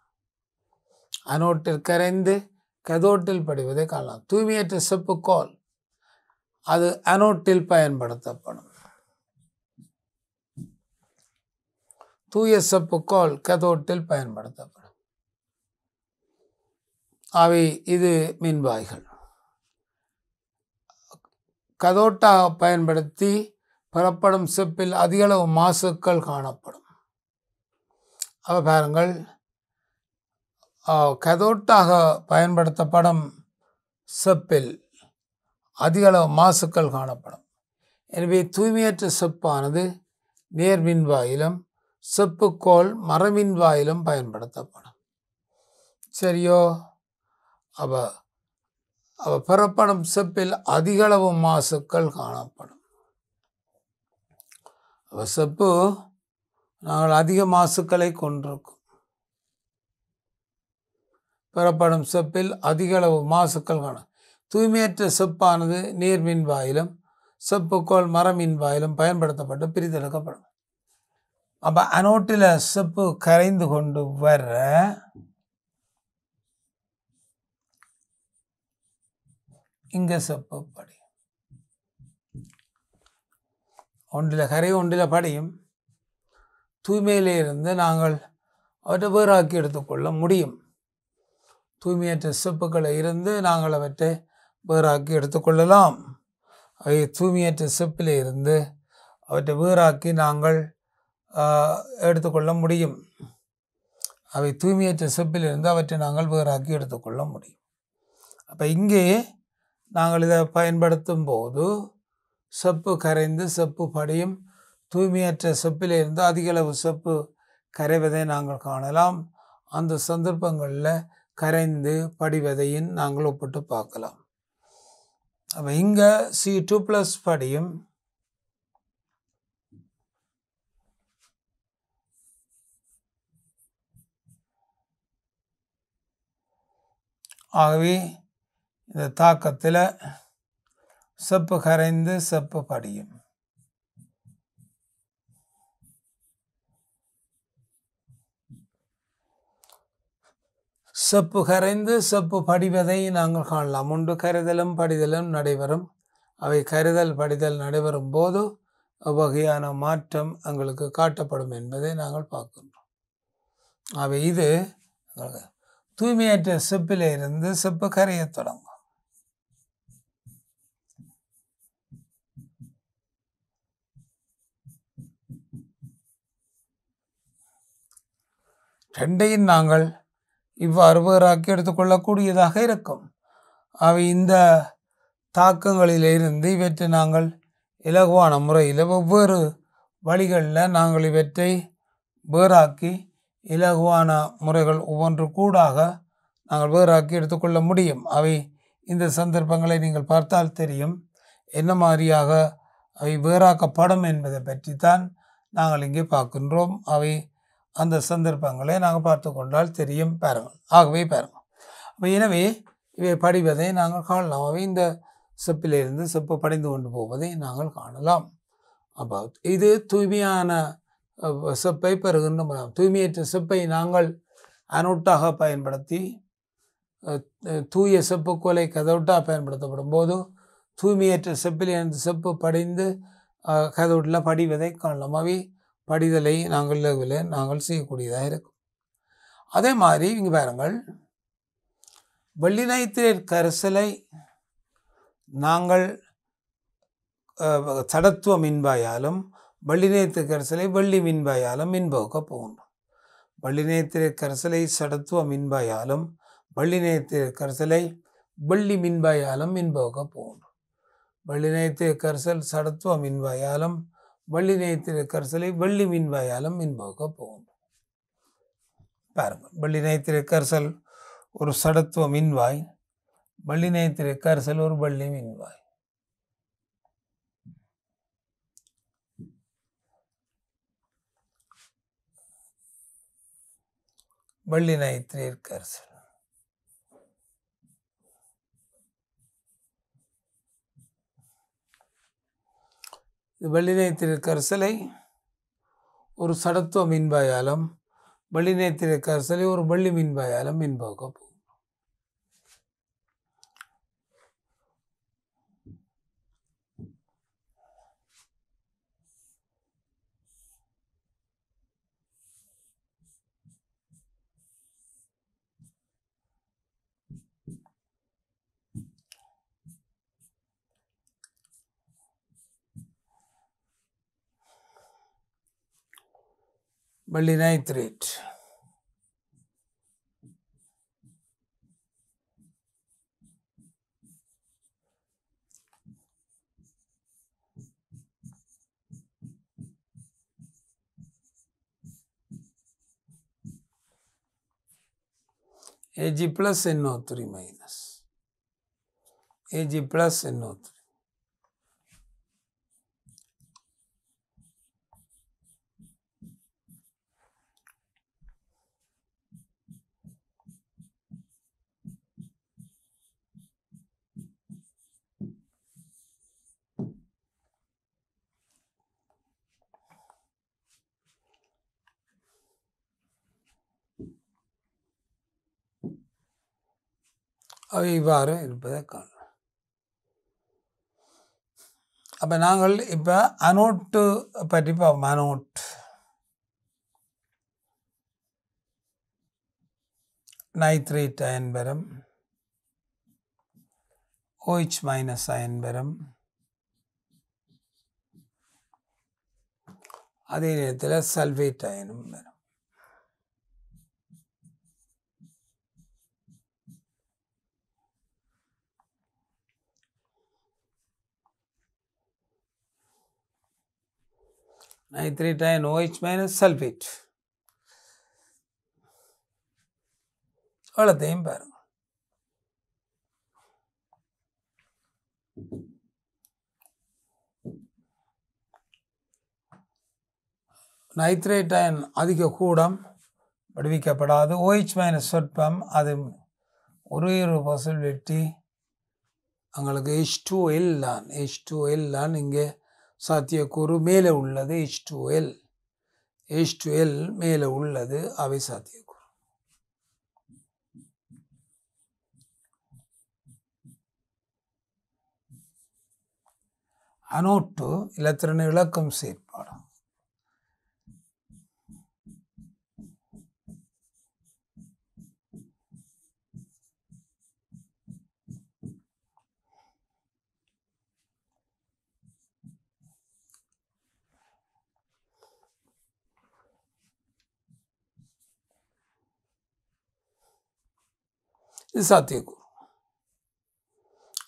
அனோட்டில் கரைந்து கதோட்டில் படிவதை காணலாம். தூய்மையற்ற செப்பு கோல். அது அனோட்டில் பயன்படுத்தப்படும். தூய செப்புக்கோல் கதோட்டில் பயன்படுத்தப்படும். அவை இது மின்வாய்கள். கதோட்டா பயன்படுத்தி பெறப்படும் செப்பில் அதிகளவு மாசுக்கள் காணப்படும். அவ பாருங்கள். கதோட்டாக பயன்படுத்தப்படும் செப்பில் அதிகளவு மாசுக்கள் காணப்படும். எனவே தூய்மையற்ற செப்பானது நேர்மின்வாயிலும் மரமின் மரமின்வாயிலும் பயன்படுத்தப்படும். சரியோ? அப்போ அவ பெறப்படும் செப்பில் அதிகளவு மாசுக்கள் காணப்படும். அவ செப்பு நாங்கள் அதிக மாசுக்களை கொண்டிருக்கும். பெறப்படும் செப்பில் அதிகளவு மாசுக்கள் காணும் தூய்மையற்ற செப்பானது நீர்மின் வாயிலும் செப்புக்கோள் மரமின் வாயிலும் பயன்படுத்தப்பட்டு பிரித்தெடுக்கப்படும். அப்போ அனோட்டில் செப்பு கரைந்து கொண்டு வர இங்கே செப்பு படியும் ஒன்றில் கரை ஒன்றில் படியும். தூய்மையிலே இருந்து நாங்கள் அவற்றை வேறாக்கி எடுத்துக்கொள்ள முடியும். தூய்மையற்ற செப்புக்களை இருந்து நாங்கள் அவற்றை வேறாக்கி எடுத்துக்கொள்ளலாம் அவை தூய்மையற்ற செப்பிலே இருந்து அவற்றை வேறாக்கி நாங்கள் எடுத்துக்கொள்ள முடியும். அவை தூய்மையற்ற செப்பிலிருந்து அவற்றை நாங்கள் வேறாக்கி எடுத்துக்கொள்ள முடியும். அப்போ இங்கே நாங்கள் இதை பயன்படுத்தும் போது செப்பு கரைந்து செப்பு படியும் தூய்மையற்ற செப்பிலிருந்து அதிகளவு செப்பு கரைவதை நாங்கள் காணலாம். அந்த சந்தர்ப்பங்களில் கரைந்து படிவதையும் நாங்கள் ஒப்பிட்டு பார்க்கலாம். அப்போ இங்கே சி டூ ப்ளஸ் படியும். ஆகவே இந்த தாக்கத்தில் செப்பு கரைந்து செப்பு படியும். செப்பு கரைந்து செப்பு படிவதை நாங்கள் காணலாம். உண்டு கருதலும் படிதலும் நடைபெறும். அவை கருதல் படிதல் நடைபெறும் போது அவ்வகையான மாற்றம் எங்களுக்கு காட்டப்படும் என்பதை நாங்கள் பார்க்கின்றோம். அவை இது தூய்மையற்ற செப்பிலிருந்து செப்பு கரையத் தொடங்கும். ரெண்டையும் நாங்கள் இவ்வாறு வேறாக்கி எடுத்துக்கொள்ளக்கூடியதாக இருக்கும். அவை இந்த தாக்கங்களிலிருந்து இவற்றை நாங்கள் இலகுவான முறையில் ஒவ்வொரு வழிகளில் நாங்கள் இவற்றை வேறாக்கி இலகுவான முறைகள் ஒவ்வொன்று கூடாக நாங்கள் வேறாக்கி எடுத்துக்கொள்ள முடியும். அவை இந்த சந்தர்ப்பங்களை நீங்கள் பார்த்தால் தெரியும். என்ன மாதிரியாக அவை வேறாக்கப்படும் என்பதை பற்றித்தான் நாங்கள் இங்கே பார்க்கின்றோம். அவை அந்த சந்தர்ப்பங்களை நாங்கள் பார்த்து கொண்டால் தெரியும் பாருங்கள். ஆகவே பாருங்கள். அப்போ எனவே இவை படிவதை நாங்கள் காணலாம். அவை இந்த செப்பிலிருந்து செப்பு படைந்து கொண்டு போவதை நாங்கள் காணலாம். அப்போ இது தூய்மையான செப்பை பெறுகின்ற தூய்மையற்ற செப்பை நாங்கள் அனூட்டாக பயன்படுத்தி தூய செப்பு கொலை கதவுட்டாக பயன்படுத்தப்படும் போது தூய்மையற்ற செப்பிலிருந்து செப்பு படைந்து கதவுட்டில் படிவதை காணலாம். அவை படிதலை நாங்கள் நாங்கள் செய்யக்கூடியதாக இருக்கும். அதே மாதிரி இங்கே பாருங்கள் வெள்ளிநைத்திரர் கரிசலை நாங்கள் சடத்துவ மின்பாயாலும் வெள்ளிநேத்திர கரிசலை வெள்ளி மின்பாயாலும் மின்பகுக்க போகின்றோம். வெள்ளிநேத்திர கரிசலை சடத்துவ மின்பாயாலும் வெள்ளிநேத்திர கரிசலை வெள்ளி மின்பாயாலும் மின்பகுக்க போகின்றோம். வெள்ளிநேத்திர கரிசல் சடத்துவ மின்பாயாலும் வெள்ளிநேத்திர கரிசலை வெள்ளி மின்வாயாலும் மின்போக்க போகும். பாருங்கள் வள்ளி கரிசல் ஒரு சடத்துவ மின்வாய் வள்ளி கரிசல் ஒரு வள்ளி மின்வாய் வள்ளி நைத்திரீர் வெள்ளி நைத்திரீர் கரிசலை ஒரு சடத்துவ மின்பாயாலும் வெள்ளி நைத்திரீர் கரிசலை ஒரு வெள்ளி மின்பாயாலும் மின்பகுக்க Berlinaitrate. Ag plus NO3 minus. Ag plus NO3. அவை இவ்வாறு இருப்பதை காணும் அப்போ நாங்கள் இப்போ அனோட்டு பற்றி பார்ப்போம். அனோட். நைத்ரேட் அயன் பெறும் OH மைனஸ் அயன் பெறும் அதே நேரத்தில் சல்வேட் அயனும் பெறும் nitrate ion OH minus sulphate அவ்வளோத்தையும் பாருங்க. நைத்ரேட் அயன் அதிக கூடம் விடுவிக்கப்படாது. ஓஹெச் மைனஸ் சொற்பம் அது ஒரே ஒரு பாசிபிலிட்டி எங்களுக்கு ஹெச் டூ எல் தான். ஹெச் டூ எல் தான் இங்கே சாத்தியக்கூறு மேலே உள்ளது H two L H two L மேலே உள்ளது அவை சாத்தியக்கூறு. அனோட்டு இலத்திரனை விளக்கம் செயற்பாடு இது சாத்தியக்கூறு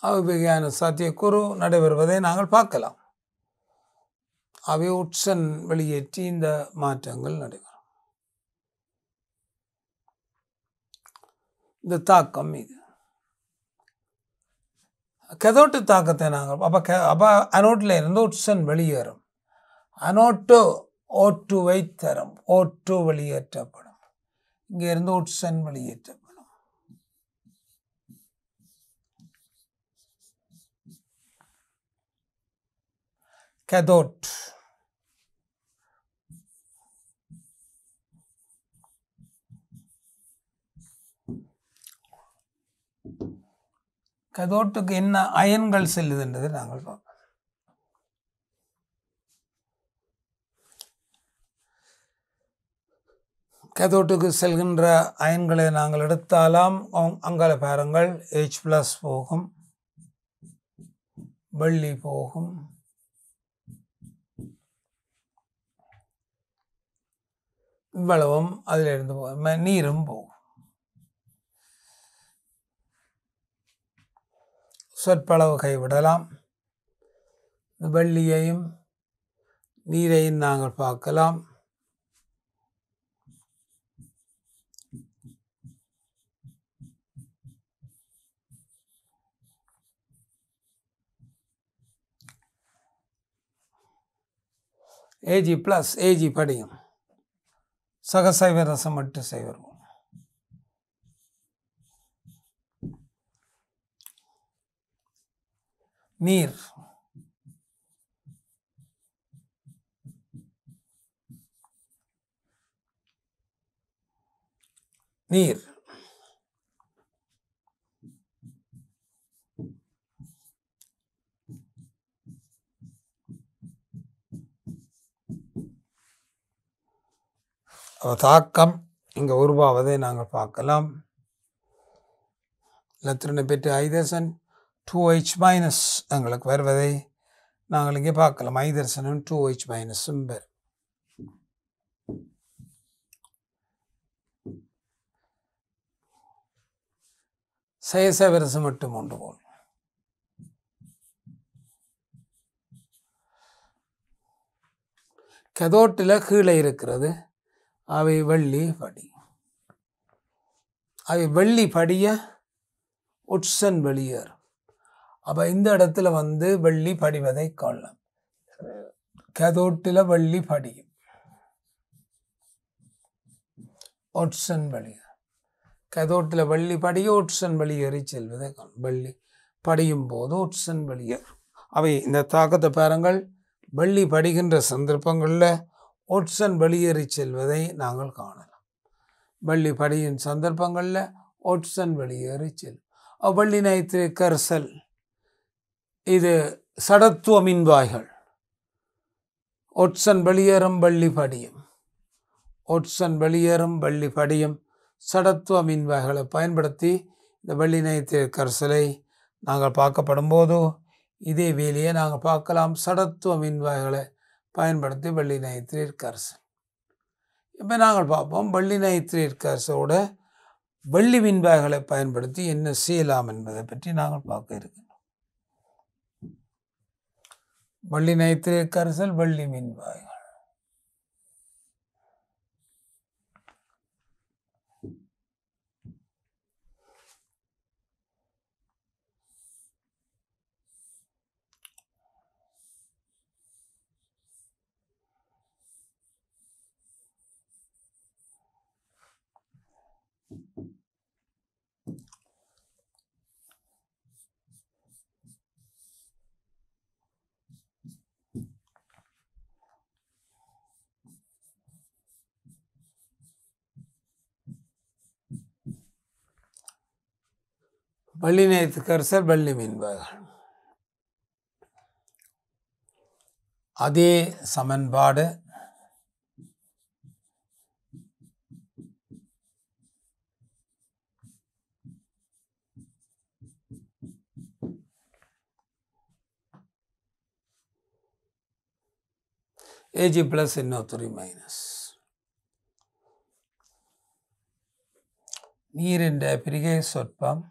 அவ்வகையான சாத்தியக்கூறு நடைபெறுவதை நாங்கள் பார்க்கலாம். அவை உட்சன் வெளியேற்றி இந்த மாற்றங்கள் நடைபெறும். இந்த தாக்கம் இது. கெதோட்டு தாக்கத்தை நாங்கள் அப்போ கெ அப்போ அனோட்டில் இருந்து உட்சன் வெளியேறும். அனோட்டு ஓட்டு தரும் ஓட்டு வெளியேற்றப்படும். இங்கே இருந்து உட்சன் வெளியேற்றப்படும். Cathode கதோட்டுக்கு என்ன அயன்கள் செல்லுதுன்றதை நாங்கள் பார்ப்போம் கதோட்டுக்கு செல்கின்ற அயன்களை நாங்கள் எடுத்தாலாம். அங்கால பாருங்கள். ஹெச் ப்ளஸ் போகும். வெள்ளி போகும். இவ்வளவும் அதிலிருந்து போகும் நீரும் போகும் சொற்பளவு கைவிடலாம் வெள்ளியையும் நீரையும் நாங்கள் பார்க்கலாம் ஏஜி ப்ளஸ் ஏஜி படியும் சகசைவ ரசம் மட்டும் செய்வோம். நீர். நீர். தாக்கம் இங்கே உருவாவதை நாங்கள் பார்க்கலாம். லத்திரனை பெற்று ஐதர்சன் டூ ஹெச் மைனஸ் எங்களுக்கு வருவதை நாங்கள் இங்கே பார்க்கலாம். ஐதர்சனும் டூ ஹெச் மைனஸும் பெறும் செயசவிரசம் மட்டும் ஒன்று போல். கதோட்டில் கீழே இருக்கிறது. அவை வெள்ளி படி. அவை வெள்ளி படிய உட்சன் வெளியர் அப்போ இந்த இடத்துல வந்து வெள்ளி படிவதை காணலாம். கதோட்டில் வெள்ளி படியும். ஒட்சன் வெளியர் கதோட்டில் வெள்ளி படிய ஒட்சன் வெளியேறி செல்வதை காணும் வெள்ளி படியும் போது ஒட்சன் வெளியர் அவை இந்த தாக்கத்தை பாருங்கள். வெள்ளி படிகின்ற சந்தர்ப்பங்களில் ஒட்சன் வெளியேறி செல்வதை நாங்கள் காணலாம். வள்ளி படியின் சந்தர்ப்பங்களில் ஒட்சன் வெளியேறி செல்லும் வள்ளி நைத்திரி கரிசல். இது சடத்துவ மின்வாய்கள். ஒட்சன் வெளியேறும் வள்ளி படியும். ஒட்சன் வெளியேறும் வள்ளி படியும் சடத்துவ மின்வாய்களை பயன்படுத்தி இந்த வள்ளி நயத்திய கரிசலை நாங்கள் பார்க்கப்படும் போதோ இதே வேலையை நாங்கள் பார்க்கலாம் சடத்துவ மின்வாய்களை பயன்படுத்தி வெள்ளி நைத்ரேட் கரிசல் இப்போ நாங்கள் பார்ப்போம் வெள்ளி நைத்ரேட் கரிசலோட வெள்ளி மின்வாய்களை பயன்படுத்தி என்ன செய்யலாம் என்பதை பற்றி நாங்கள் பார்க்க இருக்கின்றோம். வெள்ளி நைத்ரேட் கரிசல் வெள்ளி மின்வாய்கள் வள்ளி நேத்து கரிசல் வள்ளி மீன்பார்கள் அதே சமன்பாடு ஏஜி பிளஸ் இன்னொரு மைனஸ் நீரிൻ്റെ பிரிகை சொற்பம்.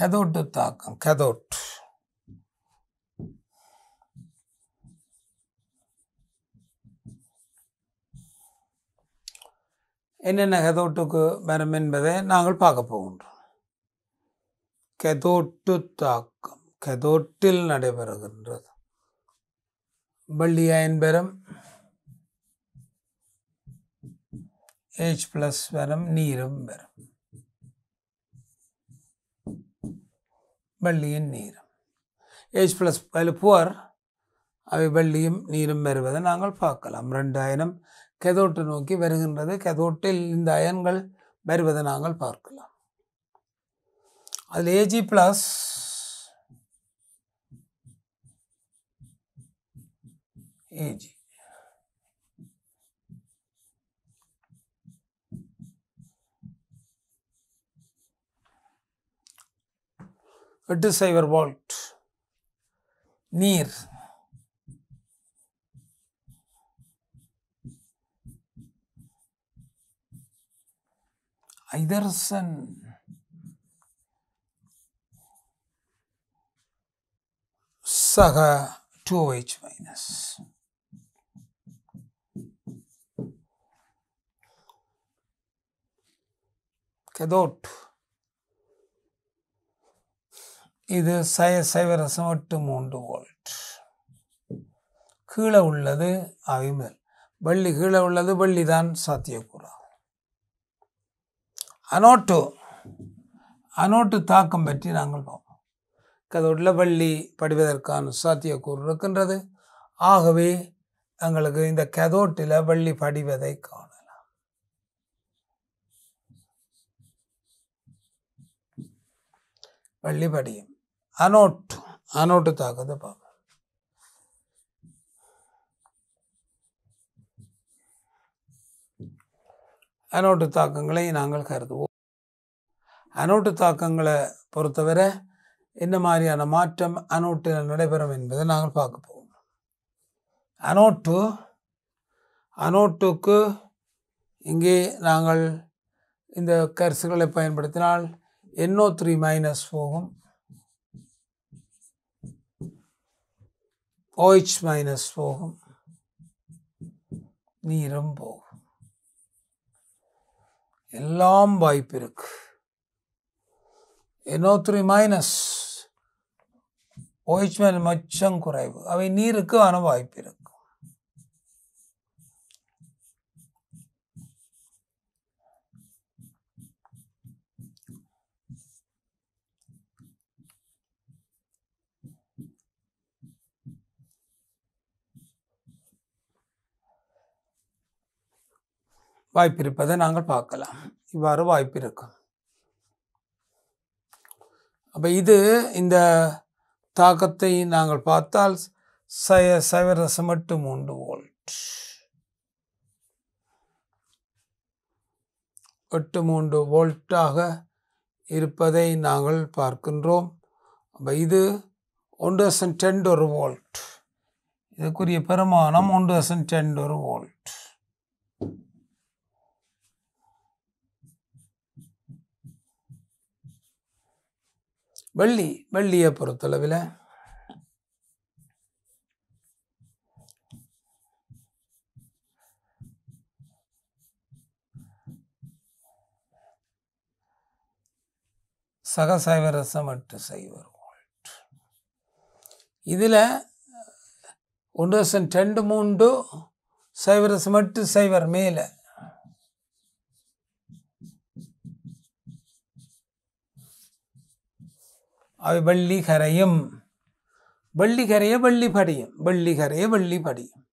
கதோட்டு தாக்கம் கதோட். என்னென்ன கதோட்டுக்கு வரும் என்பதை நாங்கள் பார்க்க போகின்றோம். கதோட்டு தாக்கம் கதோட்டில் நடைபெறுகின்றது. வள்ளியாயின் பெறம் ஏச் ப்ளஸ் வரம் நீரும் வரும் வெள்ளியின் நீரும். ஏச் ப்ளஸ் அதில் புவர் அவை வெள்ளியும் நீரும் வருவதை நாங்கள் பார்க்கலாம். ரெண்டாயிரம் கெதோட்டு நோக்கி வருகின்றது. கெதோட்டில் இந்த அயன்கள் வருவதை நாங்கள் பார்க்கலாம். அதில் ஏஜி ப்ளஸ் ஏஜி எட்டு சைபர் வால்ட் நீர். ஐதர்சன் சக டூ ஹெச் மைனஸ் கெதோட் இது சய சைவரசம் எட்டு மூன்று வோல்ட் கீழே உள்ளது அவிமல் வள்ளி கீழே உள்ளது வள்ளி தான் சாத்தியக்கூறாகும். அனோட்டு அனோட்டு தாக்கம் பற்றி நாங்கள் பார்ப்போம் கதோட்டில் வள்ளி படிவதற்கான சாத்தியக்கூறு இருக்கின்றது. ஆகவே எங்களுக்கு இந்த கதோட்டில் பள்ளி படிவதை காணலாம். பள்ளி படியும். அனோட்டு அனோட்டு தாக்கத்தை பார்ப்போம் அனோட்டு தாக்கங்களை நாங்கள் கருதுவோம். அனோட்டு தாக்கங்களை பொறுத்தவரை என்ன மாதிரியான மாற்றம் அனோட்டில் நடைபெறும் என்பதை நாங்கள் பார்க்க போவோம். அனோட்டு அனோட்டுக்கு இங்கே நாங்கள் இந்த கரிசுகளை பயன்படுத்தினால் என்ஓ த்ரீ மைனஸ் போகும். ஓஹெச் மைனஸ் போகும். நீரும் போகும். எல்லாம் வாய்ப்பு இருக்கு. NO three minus OH minus மச்சம் குறைவு. அவை நீருக்கு ஆன வாய்ப்பு இருக்கு. வாய்ப்பிருப்பதை நாங்கள் பார்க்கலாம். இவ்வாறு வாய்ப்பு இருக்கும் அப்போ இது இந்த தாக்கத்தை நாங்கள் பார்த்தால் சய சவரசம் மட்டும் மூன்று வோல்ட் எட்டு மூன்று வோல்ட்டாக இருப்பதை நாங்கள் பார்க்கின்றோம். அப்போ இது ஒன்று தசம் டென் ஒரு வோல்ட் இதுக்குரிய பெருமானம் ஒன்று தசம் டென் ஒரு வோல்ட் வெள்ளி வெள்ளியை பொறுத்தளவில். சக ரசம் எட்டு சைவர் வோல்ட் இதில் ஒன்று தசம் ரெண்டு மூண்டு சைவரசம் எட்டு சைவர் மேலே. அவை வெள்ளி கரையும். வெள்ளி கரைய வெள்ளி படியும். வெள்ளி கரைய வெள்ளி படியும்.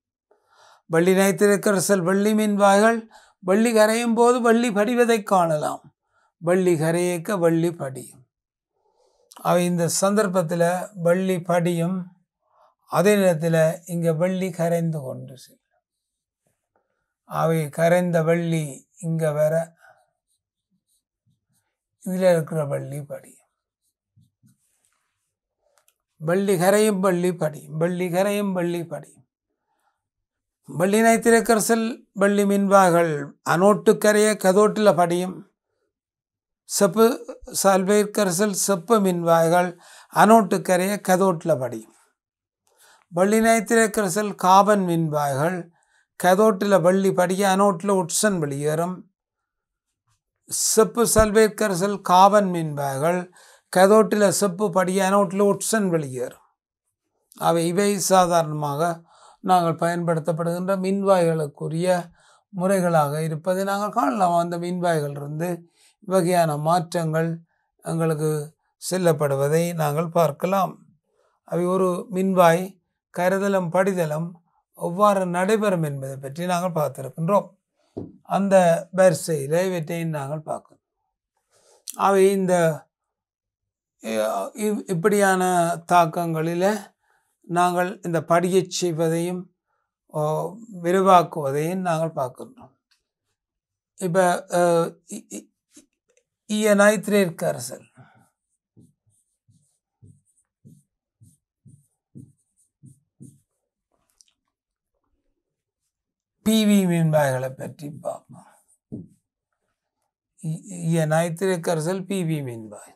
வெள்ளி நைத்திருக்கரசல் வெள்ளி மின்வாய்கள் வெள்ளி கரையும் போது வெள்ளி படிவதைக் காணலாம். வெள்ளி கரையேக்க வெள்ளி படியும். அவை இந்த சந்தர்ப்பத்தில் வெள்ளி படியும். அதே நேரத்தில் இங்கே வெள்ளி கரைந்து கொண்டு செல்லும். அவை கரைந்த வெள்ளி இங்கே வர இதில் இருக்கிற வெள்ளி படியும். வெள்ளி கரையும் வெள்ளி படியும் வெள்ளி கரையும் வெள்ளி படியும் வெள்ளி நைத்திரக்கரசல் வெள்ளி மின்வாய்கள் அனோட்டு கரைய கதோட்டில் படியும். செப்பு சல்வேற்கரசல் செப்பு மின்வாய்கள் அனோட்டுக்கரைய கதோட்டில் படியும். வெள்ளி நைத்திரக்கரசல் காபன் மின்வாய்கள் கதோட்டில் வள்ளி படிய அனோட்டில் உட்சன் வெளியேறும். செப்பு சல்வேற்கரசல் காபன் மின்பாய்கள் கதோட்டில் செப்பு படியானோட்டில் உட்சன் வெளியேறும் அவை இவை சாதாரணமாக நாங்கள் பயன்படுத்தப்படுகின்ற மின்வாய்களுக்குரிய முறைகளாக இருப்பதை நாங்கள் காணலாம். அந்த மின்வாய்களிலிருந்து வகையான மாற்றங்கள் எங்களுக்கு செல்லப்படுவதை நாங்கள் பார்க்கலாம். அவை ஒரு மின்வாய் கருதலும் படிதலும் எவ்வாறு நடைபெறும் என்பதை பற்றி நாங்கள் பார்த்திருக்கின்றோம். அந்த வரிசையில் இவற்றை நாங்கள் பார்க்கணும். அவை இந்த இப்படியான தாக்கங்களில் நாங்கள் இந்த படியச் செய்வதையும் விரிவாக்குவதையும் நாங்கள் பார்க்கின்றோம். இப்போ இயனாய்த்திரேற்கு அரசல் பிவி மீன்பாய்களை பற்றி பார்ப்போம். இயனாய்த்திரேற்கு அரசல் பிவி மீன்பாய்.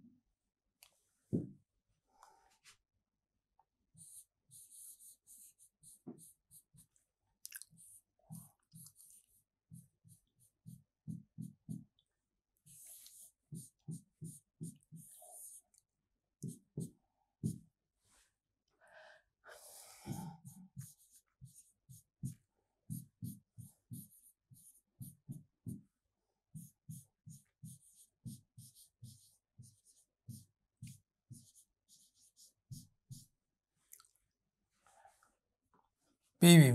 பிவி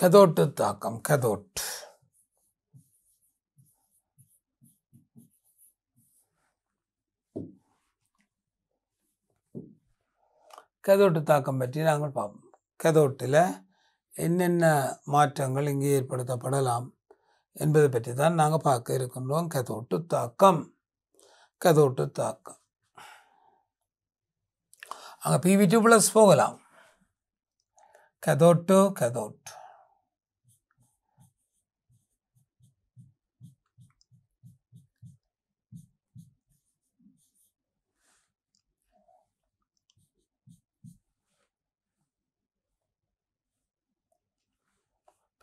கதோட்டு தாக்கம் கதோட். கதோட்டு தாக்கம் பற்றி நாங்கள் பார்ப்போம். கதோட்டில் என்னென்ன மாற்றங்கள் இங்கே ஏற்படுத்தப்படலாம் என்பதை பற்றி தான் நாங்கள் பார்க்க இருக்கின்றோம். கதோட்டு தாக்கம் கதோட்டு தாக்கம். அங்கே பிவி டூ ப்ளஸ் போகலாம். கதோட்டு கதோட்டு.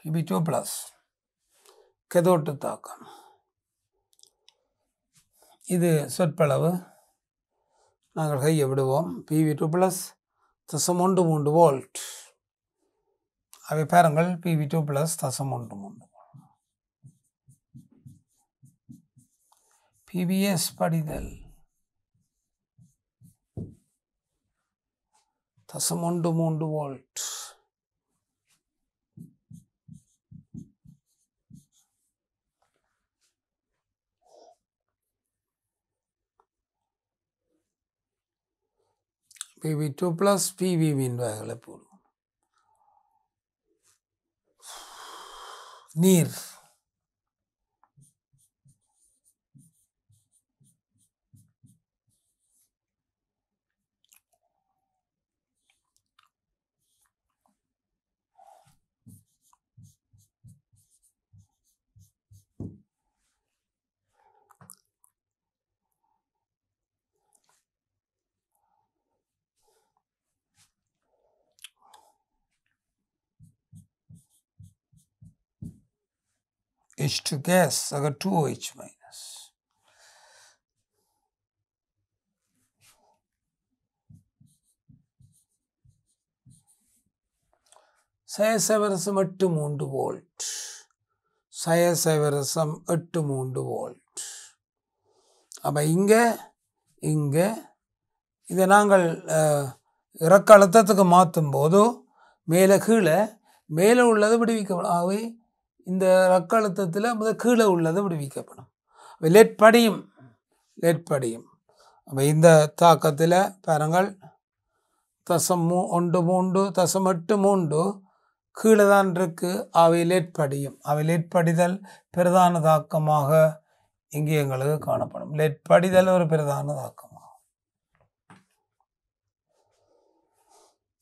கதோட் டூ ப்ளஸ் கெதோட்டு தாக்கம். இது சொற்பளவு. நாங்கள் கையை விடுவோம். பிவி டூ ப்ளஸ் தசம் ஒன்று மூன்று வோல்ட் அவை பாருங்கள். பிவி டூ ப்ளஸ் தசம் ஒன்று மூன்று பிபிஎஸ் படிதல். தசம் ஒன்று மூன்று volt PB two plus PB மின்வாய்களை போடுவோம். நீர். H2 gas, I got 2OH minus. சயசவரசம் எட்டு மூன்று வோல்ட் சயசவரசம் எட்டு மூன்று வோல்ட் அப்போ இங்கே இங்கே இதை நாங்கள் இறக்க அழுத்தத்துக்கு மாற்றும் போது மேலே கீழே மேலே உள்ளது விடுவிக்க ஆகவே இந்த ரக்க அழுத்தத்தில் முதல் கீழே உள்ளது விடுவிக்கப்படும். அப்ப லெட் படியும் லெட் படியும் அப்போ இந்த தாக்கத்தில் பாருங்கள் தசம் மூ ஒன்று மூன்று தசம் எட்டு மூன்று கீழே தான் இருக்கு. அவை லெட் படியும் அவை லெட் படிதல் பிரதான தாக்கமாக இங்கே எங்களுக்கு காணப்படும். லெட் படிதல் ஒரு பிரதான தாக்கம்.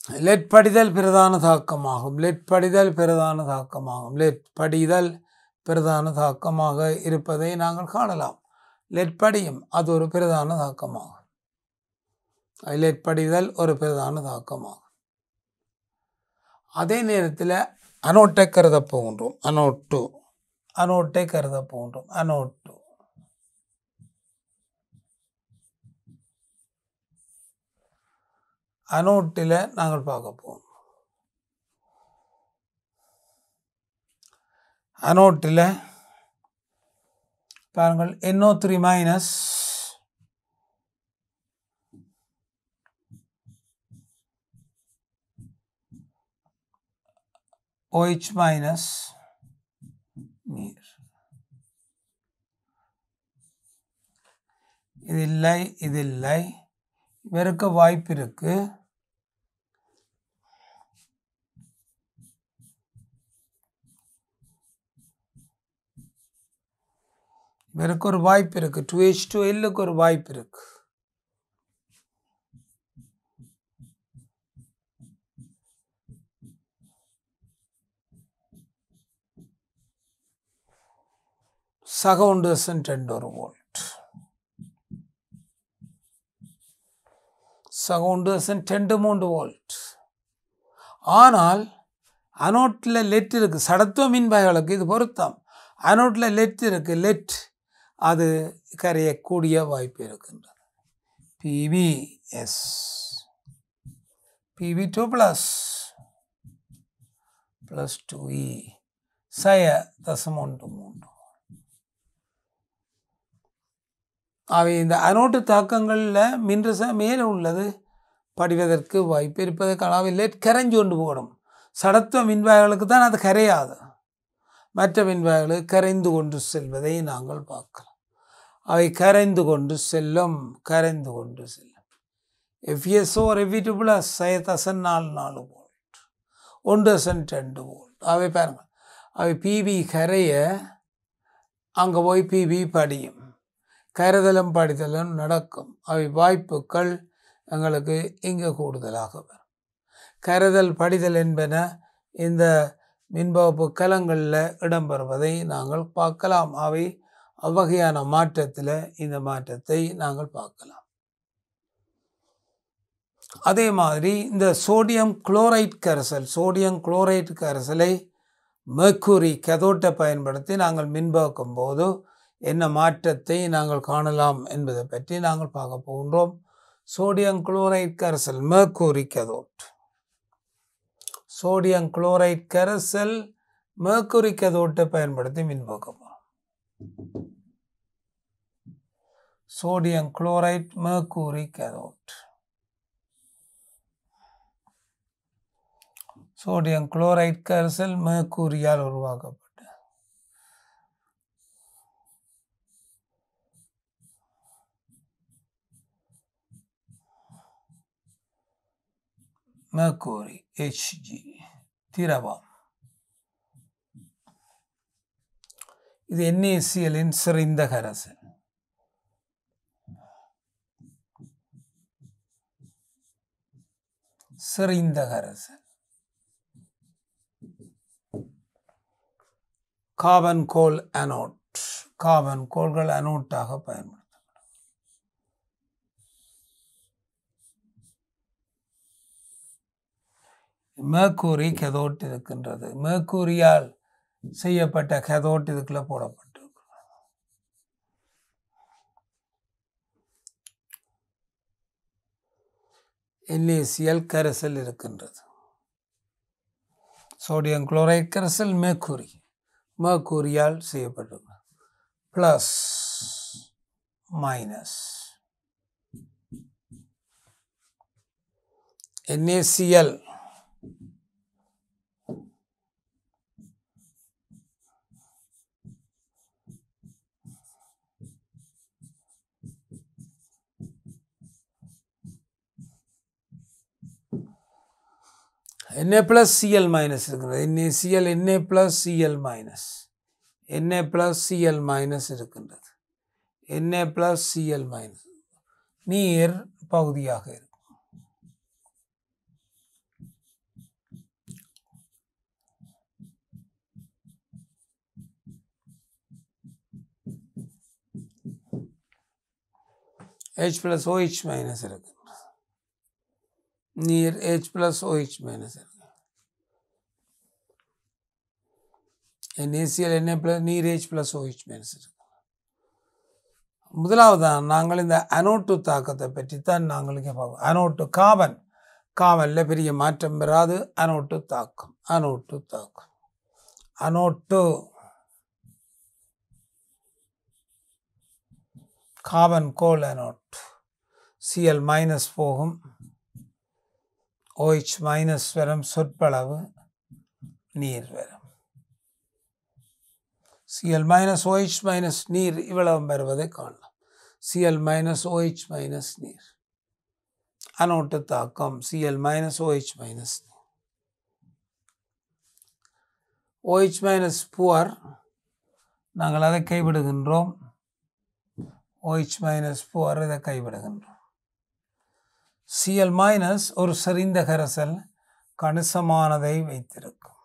லெட் படிதல் பிரதான தாக்கமாகும். லெட் படிதல் பிரதான தாக்கமாகும். லெட் படிதல் பிரதான தாக்கமாக இருப்பதை நாங்கள் காணலாம். லெட் படியும் அது ஒரு பிரதான தாக்கமாகும். லெட் படிதல் ஒரு பிரதான தாக்கமாகும். அதே நேரத்தில் அனோட்டை கருத போகின்றோம். அனோட்டு. அனோட்டை கருத போகின்றோம். அனோட்டு. அனோட்டில் நாங்கள் பார்க்க போவோம். அனோட்டில் பாருங்கள் NO three minus OH minus நீர். இது இல்லை இது இல்லை. இவருக்கு வாய்ப்பு இருக்குது இவருக்கு ஒரு வாய்ப்பு இருக்குது டூ ஹெச் டூ எல்லுக்கு ஒரு வாய்ப்பு இருக்கு. சகவுண்டு டென் ஒரு வோல்ட். சகவுண்டு டெண்டு மூன்று வோல்ட். ஆனால் அனோட்டில் லெட் இருக்குது சடத்துவ மின்பாய்களுக்கு இது பொருத்தம். அனோட்டில் லெட் இருக்குது லெட் அது கரையக்கூடிய வாய்ப்பு இருக்கின்றது. PBS PB two plus plus two e சய தசம் ஒன்று மூன்று. அவை இந்த அனோட்டு தாக்கங்களில் மின்றச மேலே உள்ளது. படிவதற்கு வாய்ப்பு இருப்பதற்கான அவை கரைஞ்சு கொண்டு போகணும். சடத்துவ மின்வாய்களுக்கு தான் அது கரையாது. மற்ற மின்வாய்களுக்கு கரைந்து கொண்டு செல்வதை நாங்கள் பார்க்கலாம் அவை கரைந்து கொண்டு செல்லும் கரைந்து கொண்டு செல்லும். எஃப்எஸ்ஓ ரெவிட்டு ப்ளஸ் சயத்தசன் நாலு நாலு வோல்ட் ஒன்று சென் ரெண்டு வோல்ட். அவை பாருங்கள் அவை பிபி கரைய அங்கே போய் பிபி படியும். கருதலும் படிதலும் நடக்கும். அவை வாய்ப்புகள் எங்களுக்கு இங்கே கூடுதலாக வரும். கருதல் படிதல் என்பன இந்த மின்பகுப்பு கலங்களில் இடம்பெறுவதை நாங்கள் பார்க்கலாம். அவை அவ்வகையான மாற்றத்தில் இந்த மாற்றத்தை நாங்கள் பார்க்கலாம். அதே மாதிரி இந்த சோடியம் குளோரைட் கரைசல் சோடியம் குளோரைட் கரைசலை மெர்க்குரி கதோட்டை பயன்படுத்தி நாங்கள் மின்பகுக்கும் போது என்ன மாற்றத்தை நாங்கள் காணலாம் என்பதை பற்றி நாங்கள் பார்க்க போகின்றோம். சோடியம் குளோரைட் கரைசல் மெர்க்குரி கதோட். சோடியம் குளோரைட் கரைசல் மேக்குரி கதோட்டை பயன்படுத்தி மின்பகுக்க sodium chloride mercury cathode. Sodium chloride கரிசல் மெர்க்கூரியால் உருவாக்கப்பட்ட மெர்க்கூரி ஹெச்ஜி திரவம். இது என்ஏசியலின் சிறைந்த கரசல். சிறைந்த கரைசல் காபன் கோல் அனோட். காபன் கோள்கள் அனோட்டாக பயன்படுத்தப்படும். மேக்கூரி கெதோட் இருக்கின்றது. மேக்கூரியால் செய்யப்பட்ட கெதோட் இதுக்குள்ள போடப்படும். என்ஏசிஎல் கரைசல் இருக்கின்றது. சோடியம் குளோரைட் கரைசல் மேக்கூரி மேக்கூரியால் செய்யப்பட்டது plus minus. NACL NA plus CL minus இருக்கின்றது NA CL NA plus CL minus NA plus CL minus இருக்கின்றது என்ஏ ப்ளஸ் சிஎல் மைனஸ் நீர் பகுதியாக இருக்கும் ஹெச் ப்ளஸ் ஓஹெச் மைனஸ் இருக்குது நீர் ஹெச் ப்ளஸ் ஓஹெச் மைனஸ் இருக்கு NaCl Na ப்ளஸ் நீர் H plus OH minus இருக்கு முதலாவதான் நாங்கள் இந்த அனோட்டு தாக்கத்தை பற்றி தான் நாங்கள் இங்கே பார்க்கோம் அனோட்டு காவன் காவலில் பெரிய மாற்றம் பெறாது. அனோட்டு தாக்கம். அனோட்டு தாக்கம். Anode carbon coal anode. CL minus போகும். ஓஹெச் மைனஸ் வரும் சொற்பளவு நீர் வரும் சிஎல் மைனஸ் ஓஹெச் மைனஸ் நீர் இவ்வளவு வருவதை காணலாம். சிஎல் மைனஸ் ஓஹெச் மைனஸ் நீர். அனோட்டு தாக்கம் CL minus OH minus OH minus poor நாங்கள் அதை கைவிடுகின்றோம். ஓஹெச் மைனஸ் புவர் இதை கைவிடுகின்றோம். சிஎல் மைனஸ் ஒரு சரிந்த கரைசல் கணிசமானதை வைத்திருக்கும்.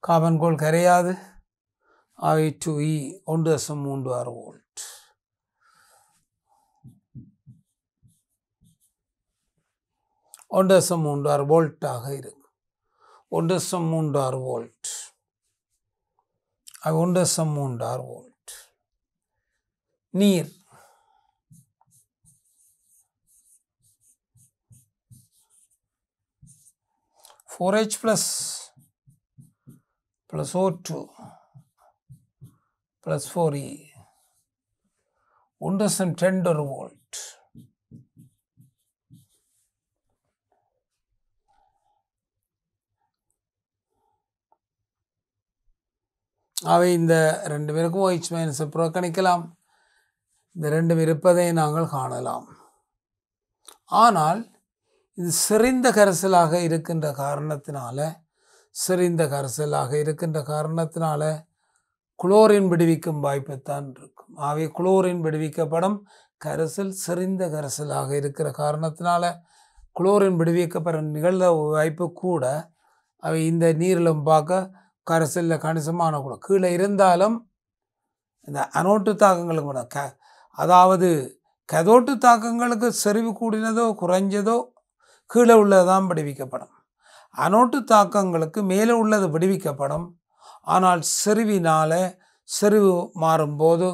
Carbon goal கரையாது. ஐ டு இ ஒன்று தசம் மூன்று ஆறு வோல்ட். ஒன்று தசம் மூன்று ஆறு வோல்ட்டாக இருக்கும். ஒன்று தசம் மூன்று ஆறு வோல்ட் ஒன்று தசம் மூன்று ஆறு வோல்ட் நீர் four H plus plus O two plus four e ஒன்று தசம் ரெண்டு ஒரு வோல்ட் அவை இந்த ரெண்டு பேருக்கும் ஒய்ச் மைனஸை புறக்கணிக்கலாம். இந்த ரெண்டும் இருப்பதை நாங்கள் காணலாம். ஆனால் இது சிறிந்த கரைசலாக இருக்கின்ற காரணத்தினால செறிந்த கரைசலாக இருக்கின்ற காரணத்தினால குளோரின் விடுவிக்கும் வாய்ப்புத்தான் இருக்கும். ஆகவே குளோரின் விடுவிக்கப்படும் கரைசல் செறிந்த கரைசலாக இருக்கிற காரணத்தினால குளோரின் விடுவிக்கப்படும் நிகழ்ந்த வாய்ப்பு கூட அவை இந்த நீரிலும் பார்க்க கரைசலில் கணிசமான கூட கீழே இருந்தாலும் இந்த அனோட்டு தாக்கங்களுக்கு கூட க அதாவது கதோட்டு தாக்கங்களுக்கு செறிவு கூடினதோ குறைஞ்சதோ கீழே உள்ளதுதான் விடுவிக்கப்படும். அனோட்டு தாக்கங்களுக்கு மேலே உள்ளது விடுவிக்கப்படும். ஆனால் செறிவினால் செறிவு மாறும்போது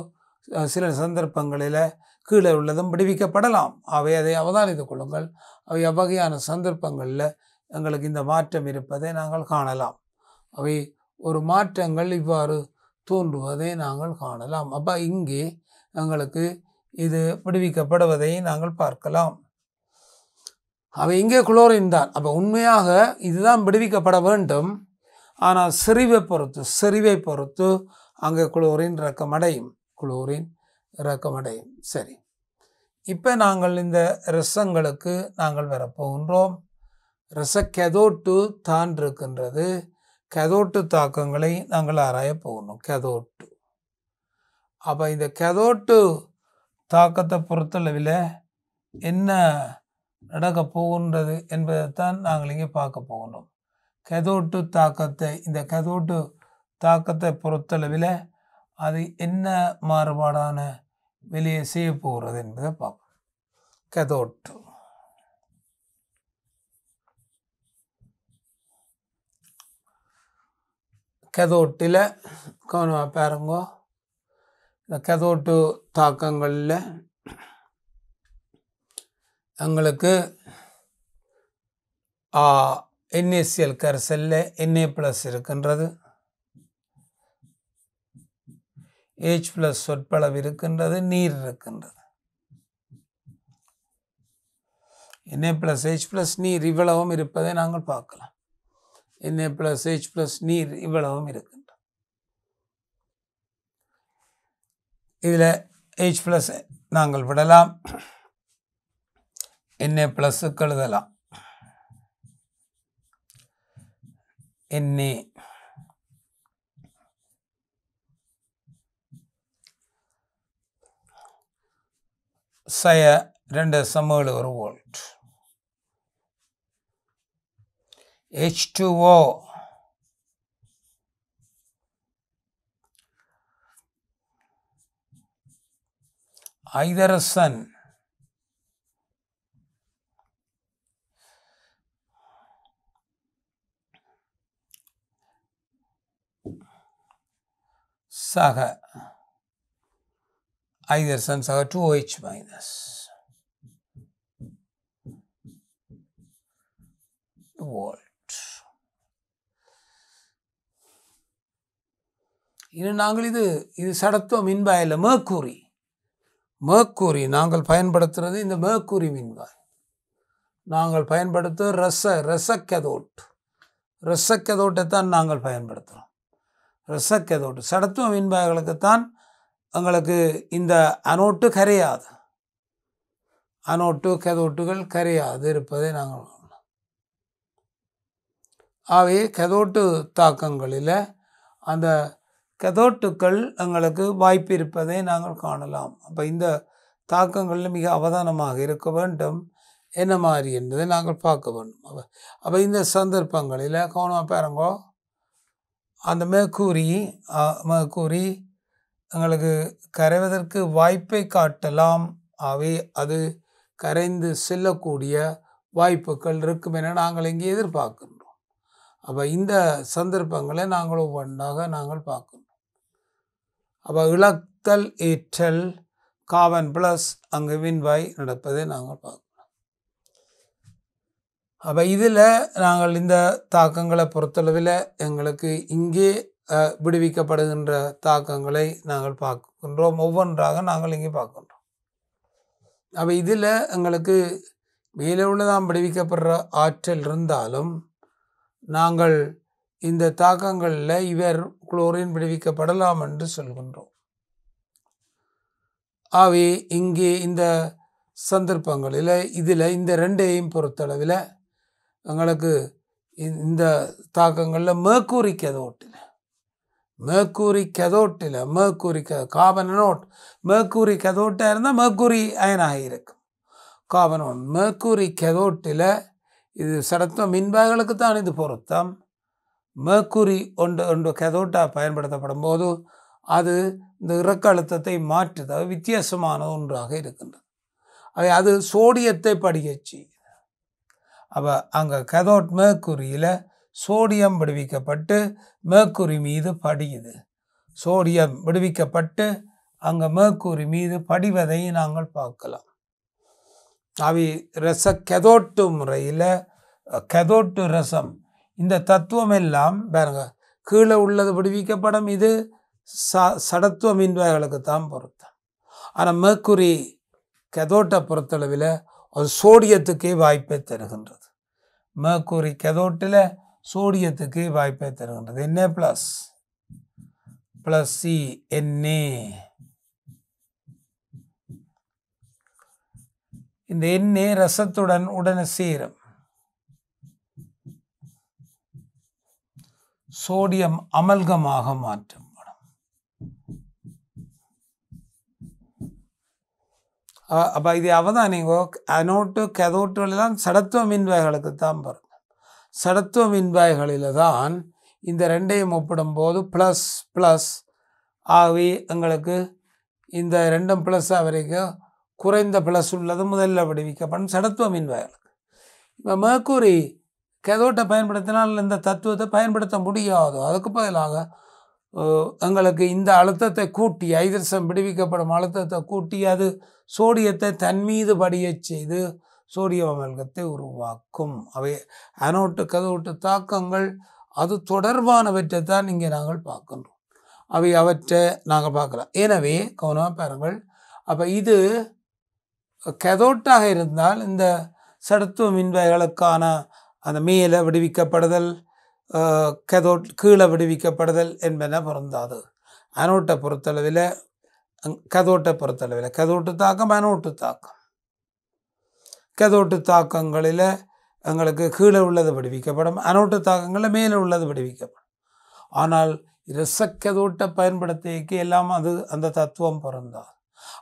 சில சந்தர்ப்பங்களில் கீழே உள்ளதும் விடுவிக்கப்படலாம். அவை அதை அவதானித்துக் கொள்ளுங்கள். அவை அவ்வகையான சந்தர்ப்பங்களில் எங்களுக்கு இந்த மாற்றம் இருப்பதை நாங்கள் காணலாம். அவை ஒரு மாற்றங்கள் இவ்வாறு தோன்றுவதை நாங்கள் காணலாம். அப்போ இங்கே எங்களுக்கு இது விடுவிக்கப்படுவதை நாங்கள் பார்க்கலாம். அவை இங்கே குளோரின் தான். அப்போ உண்மையாக இதுதான் விடுவிக்கப்பட வேண்டும். ஆனால் செறிவை பொறுத்து செறிவை பொறுத்து அங்கே குளோரின் இறக்கமடையும் குளோரின் இறக்கமடையும் சரி. இப்போ நாங்கள் இந்த ரசங்களுக்கு நாங்கள் வரப்போகின்றோம். ரச கெதோட்டு தான் இருக்கின்றது கெதோட்டு தாக்கங்களை நாங்கள் ஆராயப் போகணும் கெதோட்டு. அப்போ இந்த கெதோட்டு தாக்கத்தை பொறுத்தளவில் என்ன நடக்கப் போகின்றது என்பதைத்தான் நாங்கள் இங்கே பார்க்க போகணும். கெதோட்டு தாக்கத்தை இந்த கெதோட்டு தாக்கத்தை பொறுத்தளவில் அது என்ன மாறுபாடான வெளியே செய்ய போகிறது என்பதை பார்ப்போம். கெதோட்டு. கெதோட்டில் கவனமாக பாருங்க. இந்த கெதோட்டு தாக்கங்களில் எங்களுக்கு என்ஏசிஎல் கரைசலில் என்ஏ ப்ளஸ் இருக்கின்றது. ஏஜ் ப்ளஸ் சொற்பளவு இருக்கின்றது நீர் இருக்கின்றது. என்ஏ ப்ளஸ் ஏஜ் ப்ளஸ் நீர் இவ்வளவும் இருப்பதை நாங்கள் பார்க்கலாம். என்ஏ ப்ளஸ் ஹெச் ப்ளஸ் நீர் இவ்வளவும் இருக்கின்றது. இதில் ஹெச் ப்ளஸ் நாங்கள் விடலாம். என்ஏ ப்ளஸ்ஸுக்கு எழுதலாம். என்ஏ சய ரெண்டு சமேழு ஒரு volt H2O. Either sun Saga. either sun saga. Two H minus wall. இது நாங்கள் இது இது சடத்துவ மின்பாய் இல்லை மேக்கூரி மேக்கூரி நாங்கள் பயன்படுத்துறது இந்த மேக்கூரி மின்பாய். நாங்கள் பயன்படுத்துவது ரச ரசக்கதோட். ரசக்கதோட்டை தான் நாங்கள் பயன்படுத்துகிறோம் ரசக்கதோட்டு சடத்துவ மின்பாய்களுக்குத்தான் எங்களுக்கு இந்த அனோட்டு கரையாது. அனோட்டு கதோட்டுகள் கரையாது இருப்பதை நாங்கள் ஆகவே கதோட்டு தாக்கங்களில் அந்த கதோட்டுக்கள் எங்களுக்கு வாய்ப்பு இருப்பதை நாங்கள் காணலாம். அப்போ இந்த தாக்கங்களில் மிக அவதானமாக இருக்க வேண்டும். என்ன மாதிரி என்பதை நாங்கள் பார்க்க வேண்டும். அப்போ அப்போ இந்த சந்தர்ப்பங்களில் கவனமாக பாருங்கோ. அந்த மேற்கூறி மேற்கூறி எங்களுக்கு கரைவதற்கு வாய்ப்பை காட்டலாம். அவை அது கரைந்து செல்லக்கூடிய வாய்ப்புகள் இருக்கும் என நாங்கள் இங்கே எதிர்பார்க்கின்றோம். அப்போ இந்த சந்தர்ப்பங்களை நாங்கள் ஒவ்வொன்றாக நாங்கள் பார்க்கணும் அப்போ இழத்தல் ஏற்றல் காவன் ப்ளஸ் அங்கு வின்வாய் நடப்பதை நாங்கள் பார்க்கலாம் அப்போ இதில் நாங்கள் இந்த தாக்கங்களை பொறுத்தளவில் எங்களுக்கு இங்கே விடுவிக்கப்படுகின்ற தாக்கங்களை நாங்கள் பார்க்கின்றோம். ஒவ்வொன்றாக நாங்கள் இங்கே பார்க்கின்றோம். அப்போ இதில் எங்களுக்கு மேலே உள்ளதாம் விடுவிக்கப்படுற ஆற்றல் இருந்தாலும் நாங்கள் இந்த தாக்கங்களில் இவர் குளோரின் விடுவிக்கப்படலாம் என்று சொல்கின்றோம். ஆகவே இங்கே இந்த சந்தர்ப்பங்களில் இதில் இந்த ரெண்டையும் பொறுத்தளவில் எங்களுக்கு இந்த- தாக்கங்களில் மேக்கூரி கெதோட்டில் மேற்கூறி கெதோட்டில் மேக்கூரி க காபன் நோட் மேக்கூரி கெதோட்டாக இருந்தால் மேற்கூறி அயனாக இருக்கும் காபனோன் மேற்கூறி கெதோட்டில் இது சடத்துவ மின்பாய்களுக்கு தான் இது பொருத்தம். மேக்கூரி ஒன்று ஒன்று கெதோட்டா பயன்படுத்தப்படும் போது அது இந்த இறக்க அழுத்தத்தை மாற்றுது வித்தியாசமான ஒன்றாக இருக்கின்றது. அவை அது சோடியத்தை படிக்க செய்யுது. அப்போ அங்கே கெதோட் மேக்குரியில் சோடியம் விடுவிக்கப்பட்டு மேக்குரி மீது படியுது சோடியம் விடுவிக்கப்பட்டு அங்கே மேக்குரி மீது படிவதை நாங்கள் பார்க்கலாம். அவை ரச கெதோட்டு முறையில் கெதோட்டு ரசம் இந்த தத்துவம் எல்லாம் பாருங்க கீழே உள்ளது விடுவிக்கப்படும். இது ச சடத்துவ மின்வாய்களுக்கு தான் பொருத்தம். ஆனால் மேற்குறி கெதோட்டை பொறுத்தளவில் அது சோடியத்துக்கே வாய்ப்பை தருகின்றது. மேற்குறி கெதோட்டில் சோடியத்துக்கு வாய்ப்பை தருகின்றது. என்ன ப்ளஸ் ப்ளஸ் சி என்ஏ இந்த எண்ணெய் ரசத்துடன் உடனே சேரும். சோடியம் அமல்கமாக மாற்றப்படும் அப்போ இது அவதானிங்கோ அனோட்டு கெதோட்டுலாம் சடத்துவ மின்வாய்களுக்கு தான் பாருங்க சடத்துவ மின்வாய்களில் தான் இந்த ரெண்டையும் ஒப்பிடும்போது ப்ளஸ் ப்ளஸ் ஆகவே எங்களுக்கு இந்த ரெண்டும் ப்ளஸ்ஸாக வரைக்கும் குறைந்த ப்ளஸ் உள்ளது முதல்ல விடுவிக்கப்படும் சடத்துவ மின்வாய்களுக்கு இப்போ மேற்கூறி கெதோட்டை பயன்படுத்தினால் இந்த தத்துவத்தை பயன்படுத்த முடியாது. அதுக்கு பதிலாக எங்களுக்கு இந்த அழுத்தத்தை கூட்டி ஐதரசம் விடுவிக்கப்படும் அழுத்தத்தை கூட்டி அது சோடியத்தை தன் மீது படியச் செய்து சோடியம் அமல்கத்தை உருவாக்கும். அவை அனோட்டு கதோட்டு தாக்கங்கள் அது தொடர்பானவற்றை தான் இங்கே நாங்கள் பார்க்கின்றோம். அவை அவற்றை நாங்கள் பார்க்கலாம். எனவே கவனமாக பாருங்கள். அப்போ இது கெதோட்டாக இருந்தால் இந்த சடத்துவ மின்வகைகளுக்கான அந்த மேலே விடுவிக்கப்படுதல் கதோ கெதோட் கீழே விடுவிக்கப்படுதல் என்பன பொருந்தாது. அனோட்டை பொறுத்தளவில் அங்- கதோட்டை பொறுத்தளவில் கதோட்டு தாக்கம் அனோட்டு தாக்கம். கதோட்டு தாக்கங்களில் எங்களுக்கு கீழே உள்ளது விடுவிக்கப்படும் அனோட்டு தாக்கங்களில் மேலே உள்ளது விடுவிக்கப்படும். ஆனால் இரசக்கதோட்டை பயன்படுத்திக்கு எல்லாம் அது அந்த தத்துவம் பிறந்தாது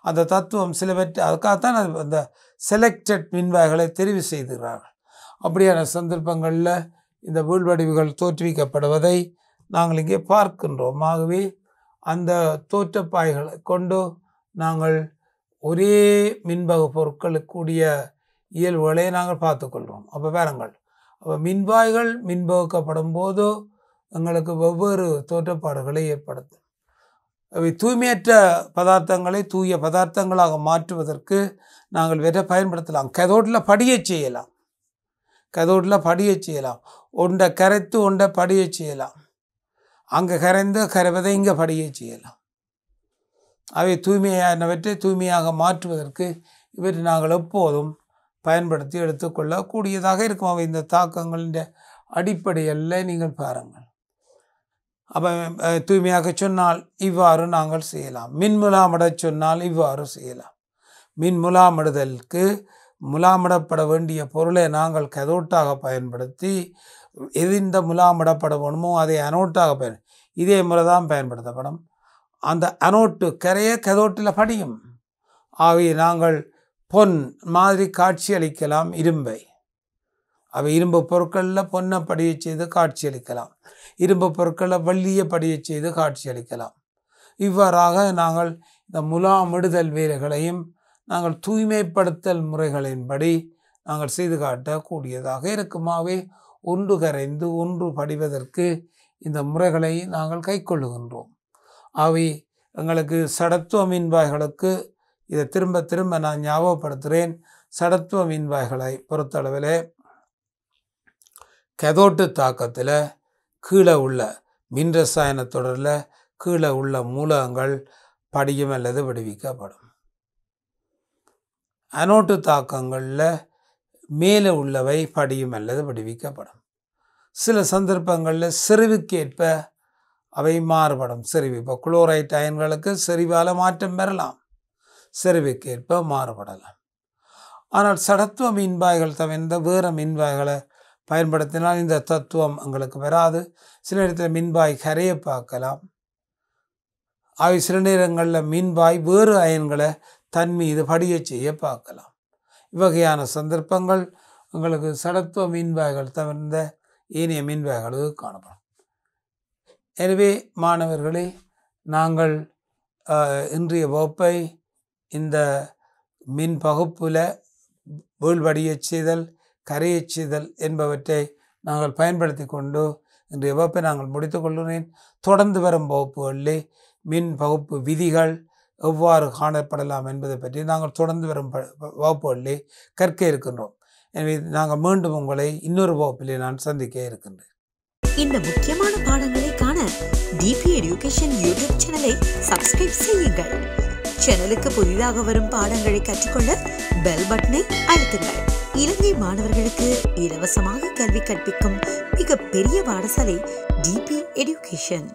அந்த தத்துவம் சிலவற்றை அதுக்காகத்தான் அந்த செலக்டட் மின்வாய்களை தெரிவு செய்கிறார்கள். அப்படியான சந்தர்ப்பங்களில் இந்த வீழ்வடிவுகள் தோற்றுவிக்கப்படுவதை நாங்கள் இங்கே பார்க்கின்றோம். ஆகவே அந்த தோற்றப்பாய்களை கொண்டு நாங்கள் ஒரே மின்வகு பொருட்களுக்குரிய இயல்புகளை நாங்கள் பார்த்துக்கொள்கிறோம். அப்போ பாருங்கள். அப்போ மின்வாய்கள் மின்பகுக்கப்படும் போது எங்களுக்கு வெவ்வேறு தோற்றப்பாடுகளை ஏற்படுத்தும். அவை தூய்மையற்ற பதார்த்தங்களை தூய பதார்த்தங்களாக மாற்றுவதற்கு நாங்கள் வேற பயன்படுத்தலாம். கதோட்டில் படியச் செய்யலாம். கதோட்டில் படிய செய்யலாம். ஒன்றை கரைத்து ஒன்றை படிய செய்யலாம். அங்கே கரைந்து கரைவதை இங்கே படிய செய்யலாம். அவை தூய்மையானவற்றை தூய்மையாக மாற்றுவதற்கு இவற்றை நாங்கள் எப்போதும் பயன்படுத்தி எடுத்துக்கொள்ளக்கூடியதாக இருக்கும். அவை இந்த தாக்கங்களின் அடிப்படையில் நீங்கள் பாருங்கள். அப்போ தூய்மையாக சொன்னால் இவ்வாறு நாங்கள் செய்யலாம். மின்முலாமிடச் சொன்னால் இவ்வாறு செய்யலாம். மின்முலாமிடுதலுக்கு முலாமிடப்பட வேண்டிய பொருளை நாங்கள் கதோட்டாக பயன்படுத்தி எதிர்ந்த முலாமிடப்பட வேணுமோ அதை அனோட்டாக பயன் இதே முறை தான் பயன்படுத்தப்படும். அந்த அனோட்டு கரைய கதோட்டில் படியும். ஆகவே நாங்கள் பொன் மாதிரி காட்சியளிக்கலாம் இரும்பை. அவை இரும்பு பொருட்களில் பொன்னை படியச் செய்து காட்சியளிக்கலாம். இரும்பு பொருட்களில் வள்ளியை படியச் செய்து காட்சியளிக்கலாம். இவ்வாறாக நாங்கள் இந்த முலாமிடுதல் வேலைகளையும் நாங்கள் தூய்மைப்படுத்தல் முறைகளின்படி நாங்கள் செய்து காட்டக்கூடியதாக இருக்குமாவே ஒன்று கரைந்து ஒன்று படிவதற்கு இந்த முறைகளை நாங்கள் கைக்கொள்ளுகின்றோம். அவை எங்களுக்கு சடத்துவ மின்வாய்களுக்கு இதை திரும்ப திரும்ப நான் ஞாபகப்படுத்துகிறேன். சடத்துவ மின்வாய்களை பொறுத்தளவில் கெதோட்டு தாக்கத்தில் கீழே உள்ள மின் ரசாயன தொடரில் கீழே உள்ள மூலகங்கள் படியும் அல்லது விடுவிக்கப்படும். அனோட்டு தாக்கங்களில் மேலே உள்ளவை படியும் அல்லது விடுவிக்கப்படும் சில சந்தர்ப்பங்களில் செறிவுக்கேற்ப அவை மாறுபடும். செறிவு இப்போ குளோரைட் அயன்களுக்கு செறிவால் மாற்றம் பெறலாம். செறிவுக்கேற்ப மாறுபடலாம். ஆனால் சடத்துவ மின்வாய்கள் தவிர்ந்த வேறு மின்வாய்களை பயன்படுத்தினால் இந்த தத்துவம் எங்களுக்கு வராது. சில நேரத்தில் மின்பாய் கரையை பார்க்கலாம். அவை சில நேரங்களில் மின்பாய் வேறு அயன்களை தன் மீது படிய செய்ய பார்க்கலாம். இவ்வகையான சந்தர்ப்பங்கள் உங்களுக்கு சடத்துவ மின்பாய்கள் தவிர்ந்த ஏனைய மின்பாய்களுக்கு காணப்படும். எனவே மாணவர்களே நாங்கள் இன்றைய வகுப்பை இந்த மின் பகுப்பில் வீழ்வடியச் செய்தல் கரையச் செய்தல் என்பவற்றை நாங்கள் பயன்படுத்தி கொண்டு இன்றைய வகுப்பை நாங்கள் முடித்துக்கொள்கிறேன் தொடர்ந்து வரும் வகுப்புகளிலே மின் பகுப்பு விதிகள் எவ்வாறு காணப்படலாம் என்பதை பற்றி நாங்கள் தொடர்ந்து வரும் வகுப்புகளிலே கற்க இருக்கின்றோம். எனவே நாங்கள் மீண்டும் உங்களை இன்னொரு வகுப்பிலே நான் சந்திக்க இருக்கின்றேன். இந்த முக்கியமான பாடங்களை காண டிபி எடுகேஷன் யூடியூப் சேனலை சப்ஸ்கிரைப் செய்யுங்கள். சேனலுக்கு புதிதாக வரும் பாடங்களை கற்றுக்கொள்ள பெல் பட்டனை அழுத்துங்கள். இலங்கை மாணவர்களுக்கு இலவசமாக கல்வி கற்பிக்கும் மிகப்பெரிய பாடசாலை டிபி எடுகேஷன்